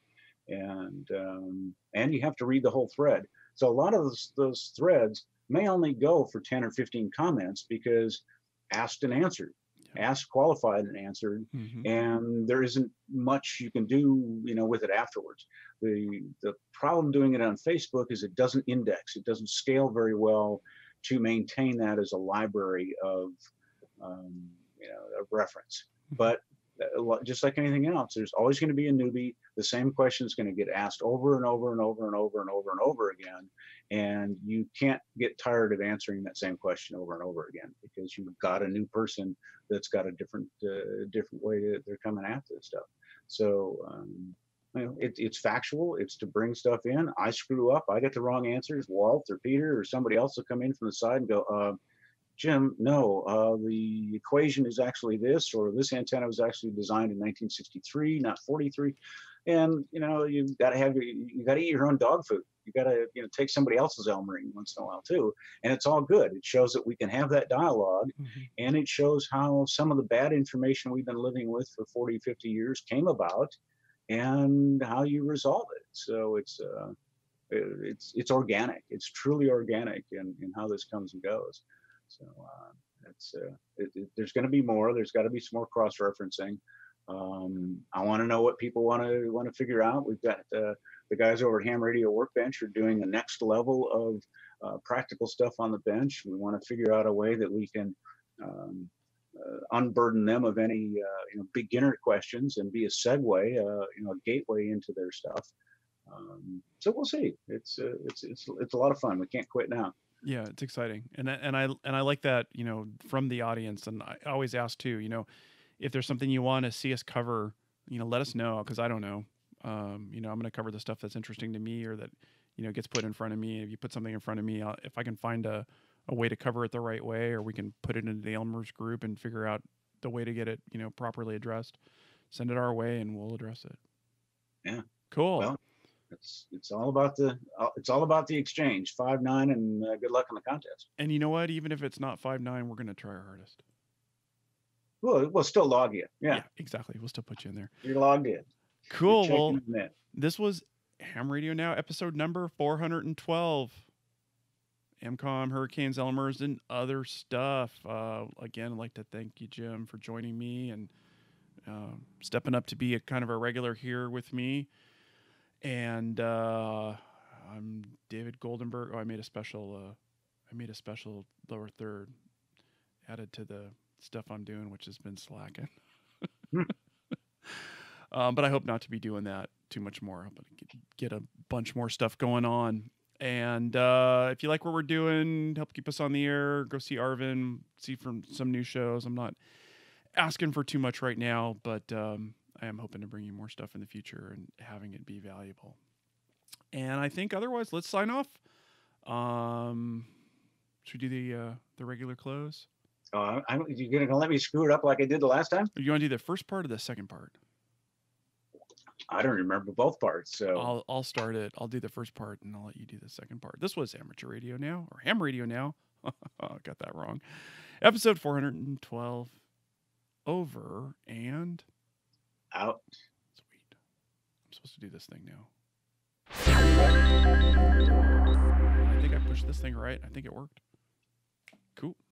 And um, and you have to read the whole thread. So a lot of those, those threads may only go for 10 or 15 comments because asked and answered. Asked, qualified, and answered Mhm. and there isn't much you can do you know with it afterwards. The the problem doing it on facebook is it doesn't index. It doesn't scale very well to maintain that as a library of um, you know of reference. But uh, lo- just like anything else there's always going to be a newbie the same question is going to get asked over and over and over and over and over and over again and you can't get tired of answering that same question over and over again because you've got a new person that's got a different uh, different way that they're coming at this stuff. So um, you know, it, it's factual. It's to bring stuff in. I screw up. I get the wrong answers. Walt or Peter or somebody else will come in from the side and go, uh, Jim, no, uh, the equation is actually this, or this antenna was actually designed in 1963, not 43. And you know, you've got to have your, you got to eat your own dog food. You got to you know take somebody else's Elmering once in a while too, and it's all good. It shows that we can have that dialogue Mhm. and it shows how some of the bad information we've been living with for 40 50 years came about and how you resolve it so it's uh, it's it's organic it's truly organic in, in how this comes and goes so uh, uh, it, it- there's going to be more there's got to be some more cross referencing um, i want to know what people want to want to figure out we've got uh, the guys over at ham radio workbench are doing the next level of uh, practical stuff on the bench we want to figure out a way that we can um, uh, unburden them of any uh, you know beginner questions and be a segue, you know, a gateway into their stuff. Um, so we'll see. It's it's it's it's a lot of fun. We can't quit now. Yeah, it's exciting, and I- and I and I like that you know from the audience, and I always ask too. You know, if there's something you want to see us cover, you know, let us know because I don't know. Um, you know, I'm going to cover the stuff that's interesting to me or that you know gets put in front of me. If you put something in front of me, I'll, if I can find a a way to cover it the right way, or we can put it into the Elmer's group and figure out the way to get it you know properly addressed. Send it our way, and we'll address it. Yeah. Cool. Well, It's it's all about the it's all about the exchange. Five nine and uh, good luck in the contest. and you know what? Even if it's not five nine, we're gonna try our hardest. Well, we'll still log you. Yeah, exactly. We'll still put you in there. you're logged in. Cool. Well, in. this was Ham Radio Now, episode number 412. EmComm, Hurricanes, Elmers, and other stuff. Uh, again, I'd like to thank you, Jim, for joining me and uh, stepping up to be a kind of a regular here with me. And uh, I'm David Goldenberg. Oh, I made a special. Uh, I made a special lower third added to the stuff I'm doing, which has been slacking. um, but I hope not to be doing that too much more. I'm gonna get, get a bunch more stuff going on. And uh, if you like what we're doing, help keep us on the air. Go see ARVN, see from some new shows. I'm not asking for too much right now, but um, I am hoping to bring you more stuff in the future and having it be valuable. And I think otherwise, let's sign off. Um, should we do the uh, the regular close? Uh, I'm, you're gonna let me screw it up like I did the last time? You want to do the first part or the second part? I don't remember both parts. So I'll I'll start it. I'll do the first part and I'll let you do the second part. This was amateur radio now or ham radio now. Got that wrong. Episode 412 over and out. sweet. I'm supposed to do this thing now. I think I pushed this thing right. I think it worked. Cool.